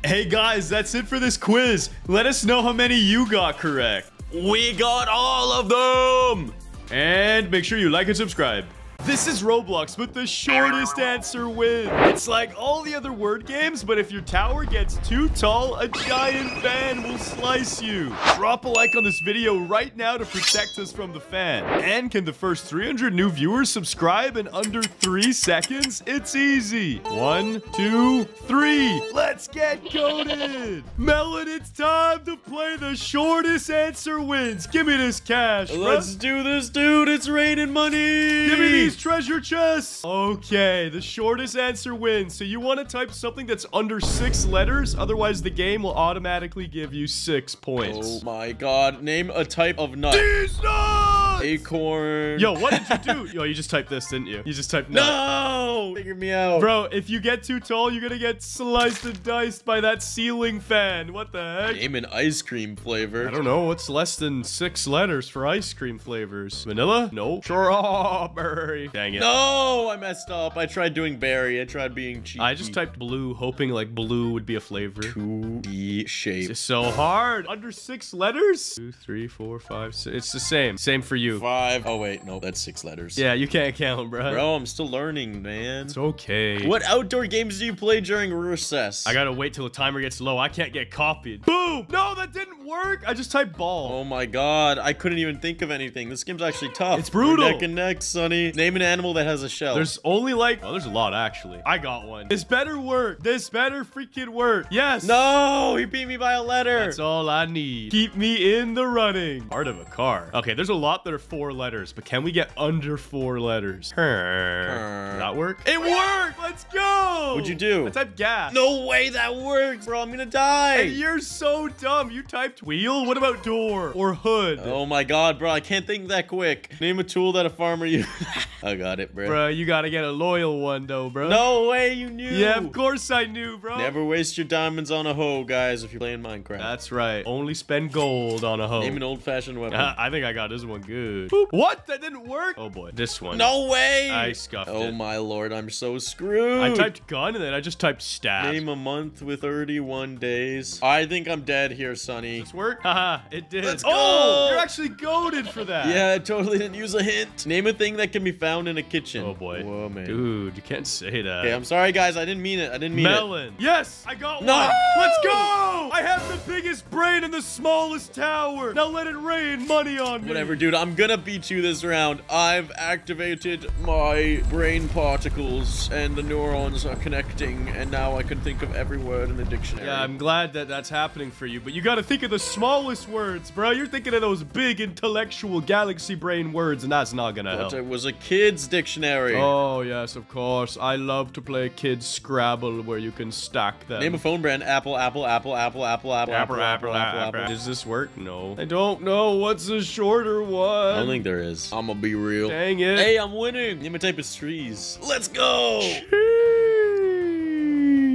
Hey guys, that's it for this quiz. Let us know how many you got correct. we got all of them. And make sure you like and subscribe. This is Roblox, but the shortest answer wins. It's like all the other word games, but if your tower gets too tall, a giant fan will slice you. Drop a like on this video right now to protect us from the fan. And can the first 300 new viewers subscribe in under three seconds? It's easy. One, two, three. Let's get coded. Melon, it's time to play the shortest answer wins. Give me this cash. Let's do this, dude. It's raining money. Give me these treasure chests. Okay, the shortest answer wins. So you want to type something that's under six letters, otherwise the game will automatically give you six points. Oh my god. Name a type of nut. These nuts! Acorn. Yo, what did you do? Yo, you just typed this, didn't you? You just typed nut. No! Figure me out. Bro, if you get too tall, you're gonna get sliced and diced by that ceiling fan. What the heck? Name an ice cream flavor. I don't know. What's less than six letters for ice cream flavors? Vanilla? No. Strawberry. Dang it. No, I messed up. I tried doing berry. I tried being cheap. I just typed blue, hoping like blue would be a flavor. 2D shape. It's so hard. Under six letters? Two, three, four, five, six. It's the same. Same for you. Five. Oh wait, no, that's six letters. Yeah, you can't count, bro. Bro, I'm still learning, man. It's okay. What outdoor games do you play during recess? I gotta wait till the timer gets low. I can't get copied. Boom! No, that didn't work. I just typed ball. Oh my god, I couldn't even think of anything. This game's actually tough. It's brutal. We're neck and neck, Sunny. Name an animal that has a shell. There's only like, oh, there's a lot actually. I got one. This better work. This better freaking work. Yes. No, he beat me by a letter. That's all I need. Keep me in the running. Part of a car. Okay, there's a lot that are four letters, but can we get under four letters? Did that work? It worked. Let's go. What'd you do? I typed gas. No way that works, bro. I'm gonna die. Hey, you're so dumb. You typed wheel. What about door or hood? Oh my god, bro. I can't think that quick. Name a tool that a farmer uses. (laughs) I got it, bro. Bro, you gotta get a loyal one though, bro. No way you knew. Yeah, of course I knew, bro. Never waste your diamonds on a hoe, guys, if you're playing Minecraft. That's right. Only spend gold on a hoe. Name an old-fashioned weapon. (laughs) I think I got this one good. Boop. What? That didn't work? Oh boy. This one. no way. I scuffed Oh it. Oh, my lord, I'm so screwed. I typed gun and then I just typed stab. Name a month with 31 days. I think I'm dead here, Sunny. This work? Haha, it did. Let's Oh, go. you're actually goaded for that. Yeah, I totally didn't use a hint. Name a thing that can be found in a kitchen. Oh boy. Whoa, man. Dude, you can't say that. Okay, I'm sorry, guys. I didn't mean it. I didn't mean it. Melon. Yes, I got No! one. Let's go. I have the biggest brain in the smallest tower. Now let it rain money on it. me. Whatever, dude. I'm gonna beat you this round. I've activated my brain particles, and the neurons are connecting, and now I can think of every word in the dictionary. Yeah, I'm glad that that's happening for you, but you gotta think of the smallest words, bro. You're thinking of those big intellectual galaxy brain words, and that's not gonna But help. it was a kid's dictionary. Oh, yes, of course. I love to play kids Scrabble where you can stack them. Name a phone brand. Apple, Apple, Apple, Apple, Apple, Apple, Apple, apple, apple, apple. Does this work? No. I don't know. What's the shorter one? I don't think there is. I'm gonna be real. Dang it. Hey, I'm winning. Name a type of trees. Let's go.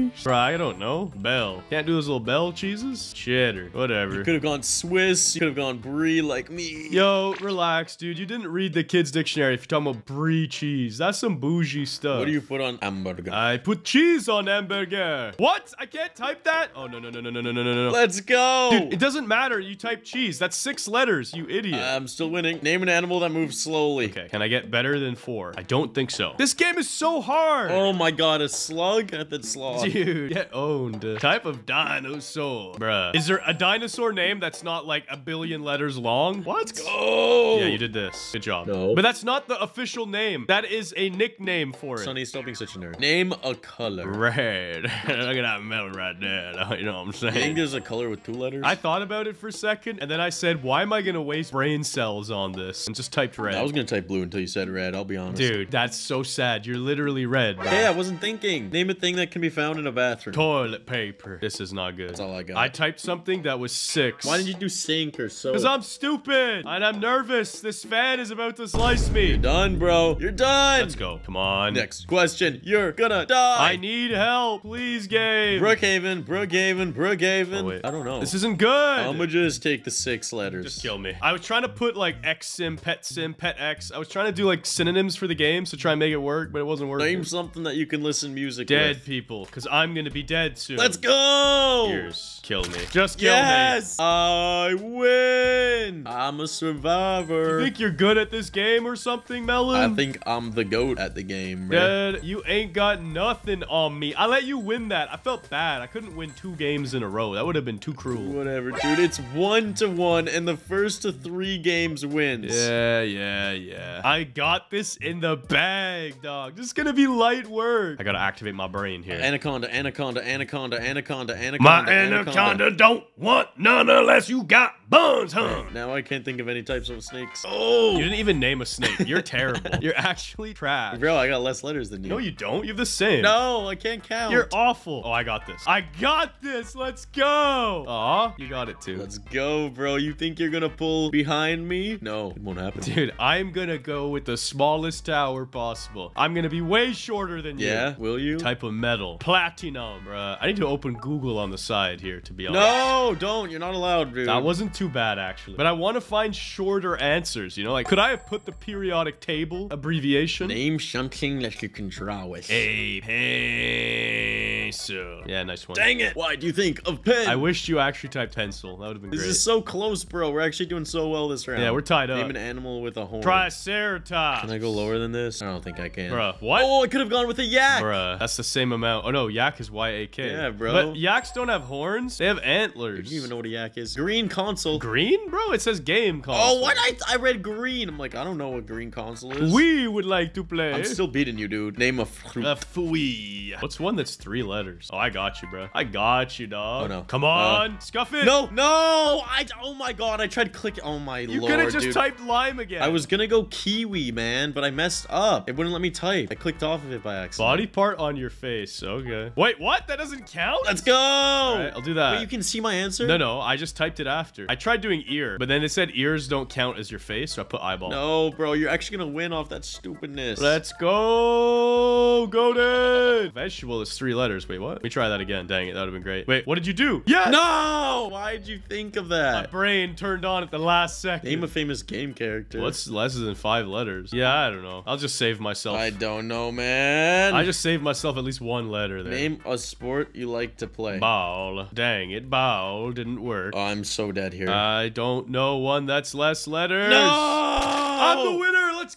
Letters. Bro, I don't know. Bell. Can't do those little bell cheeses? Cheddar. Whatever. Could have gone Swiss. You could have gone brie like me. Yo, relax, dude. You didn't read the kids' dictionary if you're talking about brie cheese. That's some bougie stuff. What do you put on hamburger? I put cheese on hamburger. What? I can't type that? Oh, no, no, no, no, no, no, no, no, no. Let's go. Dude, it doesn't matter. You type cheese. That's six letters, you idiot. I'm still winning. Name an animal that moves slowly. okay, can I get better than four? I don't think so. This game is so hard. Oh my god, a slug? I thought sloth. (laughs) Dude, get owned. Type of dinosaur. Bruh. Is there a dinosaur name that's not like a billion letters long? What? Oh! Yeah, you did this. Good job. No. But that's not the official name. That is a nickname for it. Sunny, stop being such a nerd. Name a color. Red. (laughs) Look at that melon right there. You know what I'm saying? You think there's a color with two letters? I thought about it for a second, and then I said, why am I going to waste brain cells on this? And just typed red. I was gonna type blue until you said red, I'll be honest. Dude, that's so sad. You're literally red. bro. Hey, I wasn't thinking. Name a thing that can be found in a bathroom. Toilet paper. This is not good. That's all I got. I typed something that was six. Why did you do sink or so? Because I'm stupid and I'm nervous. This fan is about to slice me. You're done, bro. You're done. Let's go. Come on. Next question. You're gonna die. I need help. Please, game. Brookhaven, Brookhaven, Brookhaven. Oh, wait. I don't know. This isn't good. I'm gonna just take the six letters. Just kill me. I was trying to put like X sim, pet sim, pet X. I was trying to do like synonyms for the game to try and make it work, but it wasn't working. Name something that you can listen music Dead with. people, because I'm gonna be dead soon. Let's go. Here's kill me. Just kill me. Yes, I win. I'm a survivor. You think you're good at this game or something, Melon? I think I'm the goat at the game, bro. Dad, you ain't got nothing on me. I let you win that. I felt bad. I couldn't win two games in a row. That would have been too cruel. Whatever, dude. It's one to one, and the first to three games wins. Yeah, yeah, yeah. I got this in the bag, dog. This is gonna be light work. I gotta activate my brain here. Anaconda, anaconda, anaconda, anaconda, anaconda. my anaconda don't want none unless you got buns, huh? Now I can't think of any types of snakes. Oh! You didn't even name a snake. You're terrible. (laughs) You're actually trash. Bro, I got less letters than you. No, you don't. You have the same. No, I can't count. You're awful. Oh, I got this. I got this. Let's go. Aw, you got it too. Let's go, bro. You think you're gonna pull behind me? No, it won't happen. Dude, I'm gonna go with the smallest tower possible. I'm gonna be way shorter than you. Yeah, will you? Type of metal. Platinum, bruh. I need to open Google on the side here, to be honest. No, don't. You're not allowed, dude. That wasn't too bad, actually. But I want to find shorter answers, you know? Like, could I have put the periodic table abbreviation? Name something that you can draw with. A pencil. Yeah, nice one. Dang it! Why do you think of pen? I wished you actually typed pencil. That would have been This great. is so close, bro. We're actually doing so well this round. Yeah, we're tied up. Name an animal with a horn. Triceratops. Can I go lower than this? I don't think I can. Bruh, what? Oh, I could have gone with a yak. Bruh, that's the same amount. Oh no, yak is Y-A-K. Yeah, bro. But yaks don't have horns. They have antlers. Do you even know what a yak is? Green console. Green? Bro, it says game console. Oh, what? I, I read green. I'm like, I don't know what green console is. We would like to play. I'm still beating you, dude. Name of fruit. A fui. What's one that's three letters? Oh, I got you, bro. I got you, dog. Oh, no. Come uh, on, scuff it. no, no. I. Oh my god. I tried clicking. Oh my lord. You lord, could have just dude. typed lime again. I was gonna go kiwi, man, but I messed up. It wouldn't let me type. I clicked off of it by accident. Body part on your face. Okay. Wait, what? That doesn't count? Let's go. right, I'll do that. Wait, you can see my answer. No, no, I just typed it after. I tried doing ear, but then it said ears don't count as your face, so I put eyeball. No, bro. You're actually gonna win off that stupidness. Let's go, Golden. Vegetable is three letters. Wait, what? Let me try that again. Dang it, that would have been great. Wait, what did you do? Yeah. No. Why'd you think of that? My brain turned on at the last second. Name a famous game character. What's less than five letters? Yeah, I don't know. I'll just save myself. I don't know, man. I just saved myself at least one letter there. name a sport you like to play. Ball. Dang it, ball didn't work. Oh, I'm so dead here. I don't know one that's less letters. no. I'm the winner.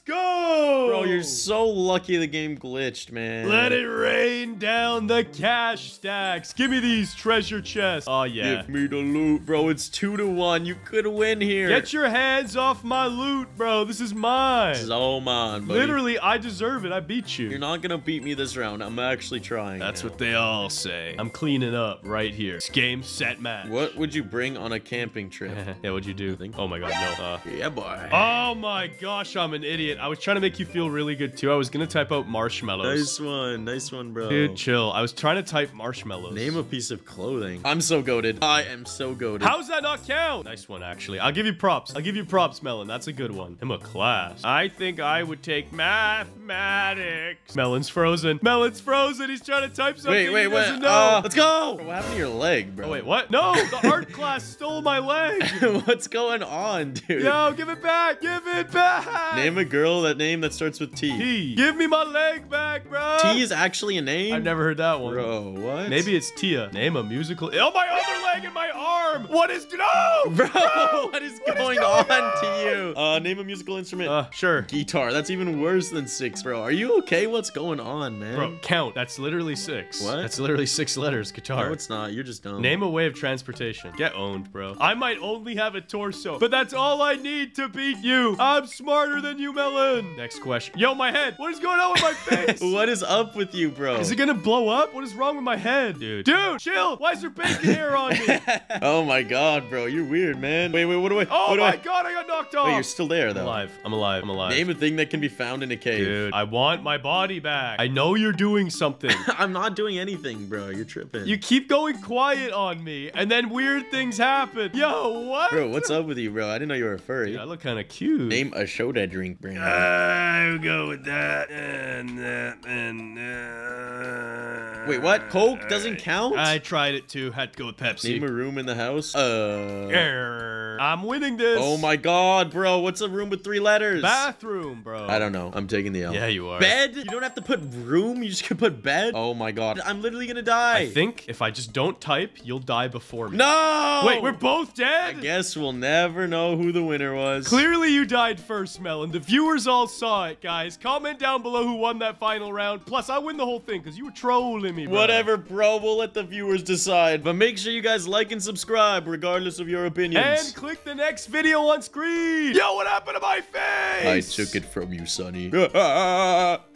Go. Bro, you're so lucky the game glitched, man. Let it rain down the cash stacks. Give me these treasure chests. Oh, yeah. Give me the loot, bro. It's two to one. You could win here. Get your hands off my loot, bro. This is mine. This is so mine, buddy. Literally, I deserve it. I beat you. You're not gonna beat me this round. I'm actually trying. That's now. what they all say. I'm cleaning up right here. It's game, set, match. What would you bring on a camping trip? (laughs) yeah, what'd you do? Oh my god, no. Uh, yeah, boy. oh my gosh, I'm an idiot. Idiot. I was trying to make you feel really good too. I was gonna type out marshmallows. Nice one. Nice one, bro. Dude, chill. I was trying to type marshmallows. Name a piece of clothing. I'm so goaded. I am so goaded. How's that not count? Nice one, actually. I'll give you props. I'll give you props, Melon. That's a good one. I'm a class. I think I would take mathematics. Melon's frozen. Melon's frozen. He's trying to type something. Wait, wait, wait. doesn't. Uh, let's go. What happened to your leg, bro? Oh, wait, what? No, the (laughs) art class stole my leg. (laughs) What's going on, dude? Yo, give it back. Give it back. Name a girl that name that starts with T. T. Give me my leg back, bro. T is actually a name? I've never heard that one. Bro, what? Maybe it's Tia. Name a musical. Oh, my other leg and my arm. What is no, Bro, Bro, (laughs) what is what is going going on, on? to you? Uh, name a musical instrument. Uh, sure. Guitar. That's even worse than six, bro. Are you okay? What's going on, man? Bro, count. That's literally six. What? That's literally six letters. Guitar. No, it's not. You're just dumb. Name a way of transportation. Get owned, bro. I might only have a torso, but that's all I need to beat you. I'm smarter than you, Next question. Yo, my head. What is going on with my (laughs) face? what is up with you, bro? Is it gonna blow up? What is wrong with my head, dude? Dude, chill. Why is there bacon hair on me? (laughs) oh my god, bro. You're weird, man. Wait, wait, what do I? Oh what my I... god, I got knocked off. Wait, you're still there, though. I'm alive. I'm alive. I'm alive. Name a thing that can be found in a cave. Dude, I want my body back. I know you're doing something. (laughs) I'm not doing anything, bro. You're tripping. you keep going quiet on me, and then weird things happen. Yo, what? Bro, what's up with you, bro? I didn't know you were a furry. Dude, I look kind of cute. Name a soda drink brand. I'll go with that and that and uh, Wait, what? Coke doesn't count? I tried it too. Had to go with Pepsi. Name a room in the house. Uh. Err. I'm winning this. Oh my god, bro. What's a room with three letters? Bathroom, bro. I don't know. I'm taking the L. Yeah, you are. Bed? You don't have to put room. You just can put bed. Oh my god. I'm literally gonna die. I think if I just don't type, you'll die before me. No! Wait, we're both dead? I guess we'll never know who the winner was. Clearly you died first, Melon. The viewers all saw it, guys. Comment down below who won that final round. Plus, I win the whole thing because you were trolling me, bro. Whatever, bro. We'll let the viewers decide. But make sure you guys like and subscribe, regardless of your opinions. And click the next video on screen. Yo, what happened to my face? I took it from you, Sunny. (laughs)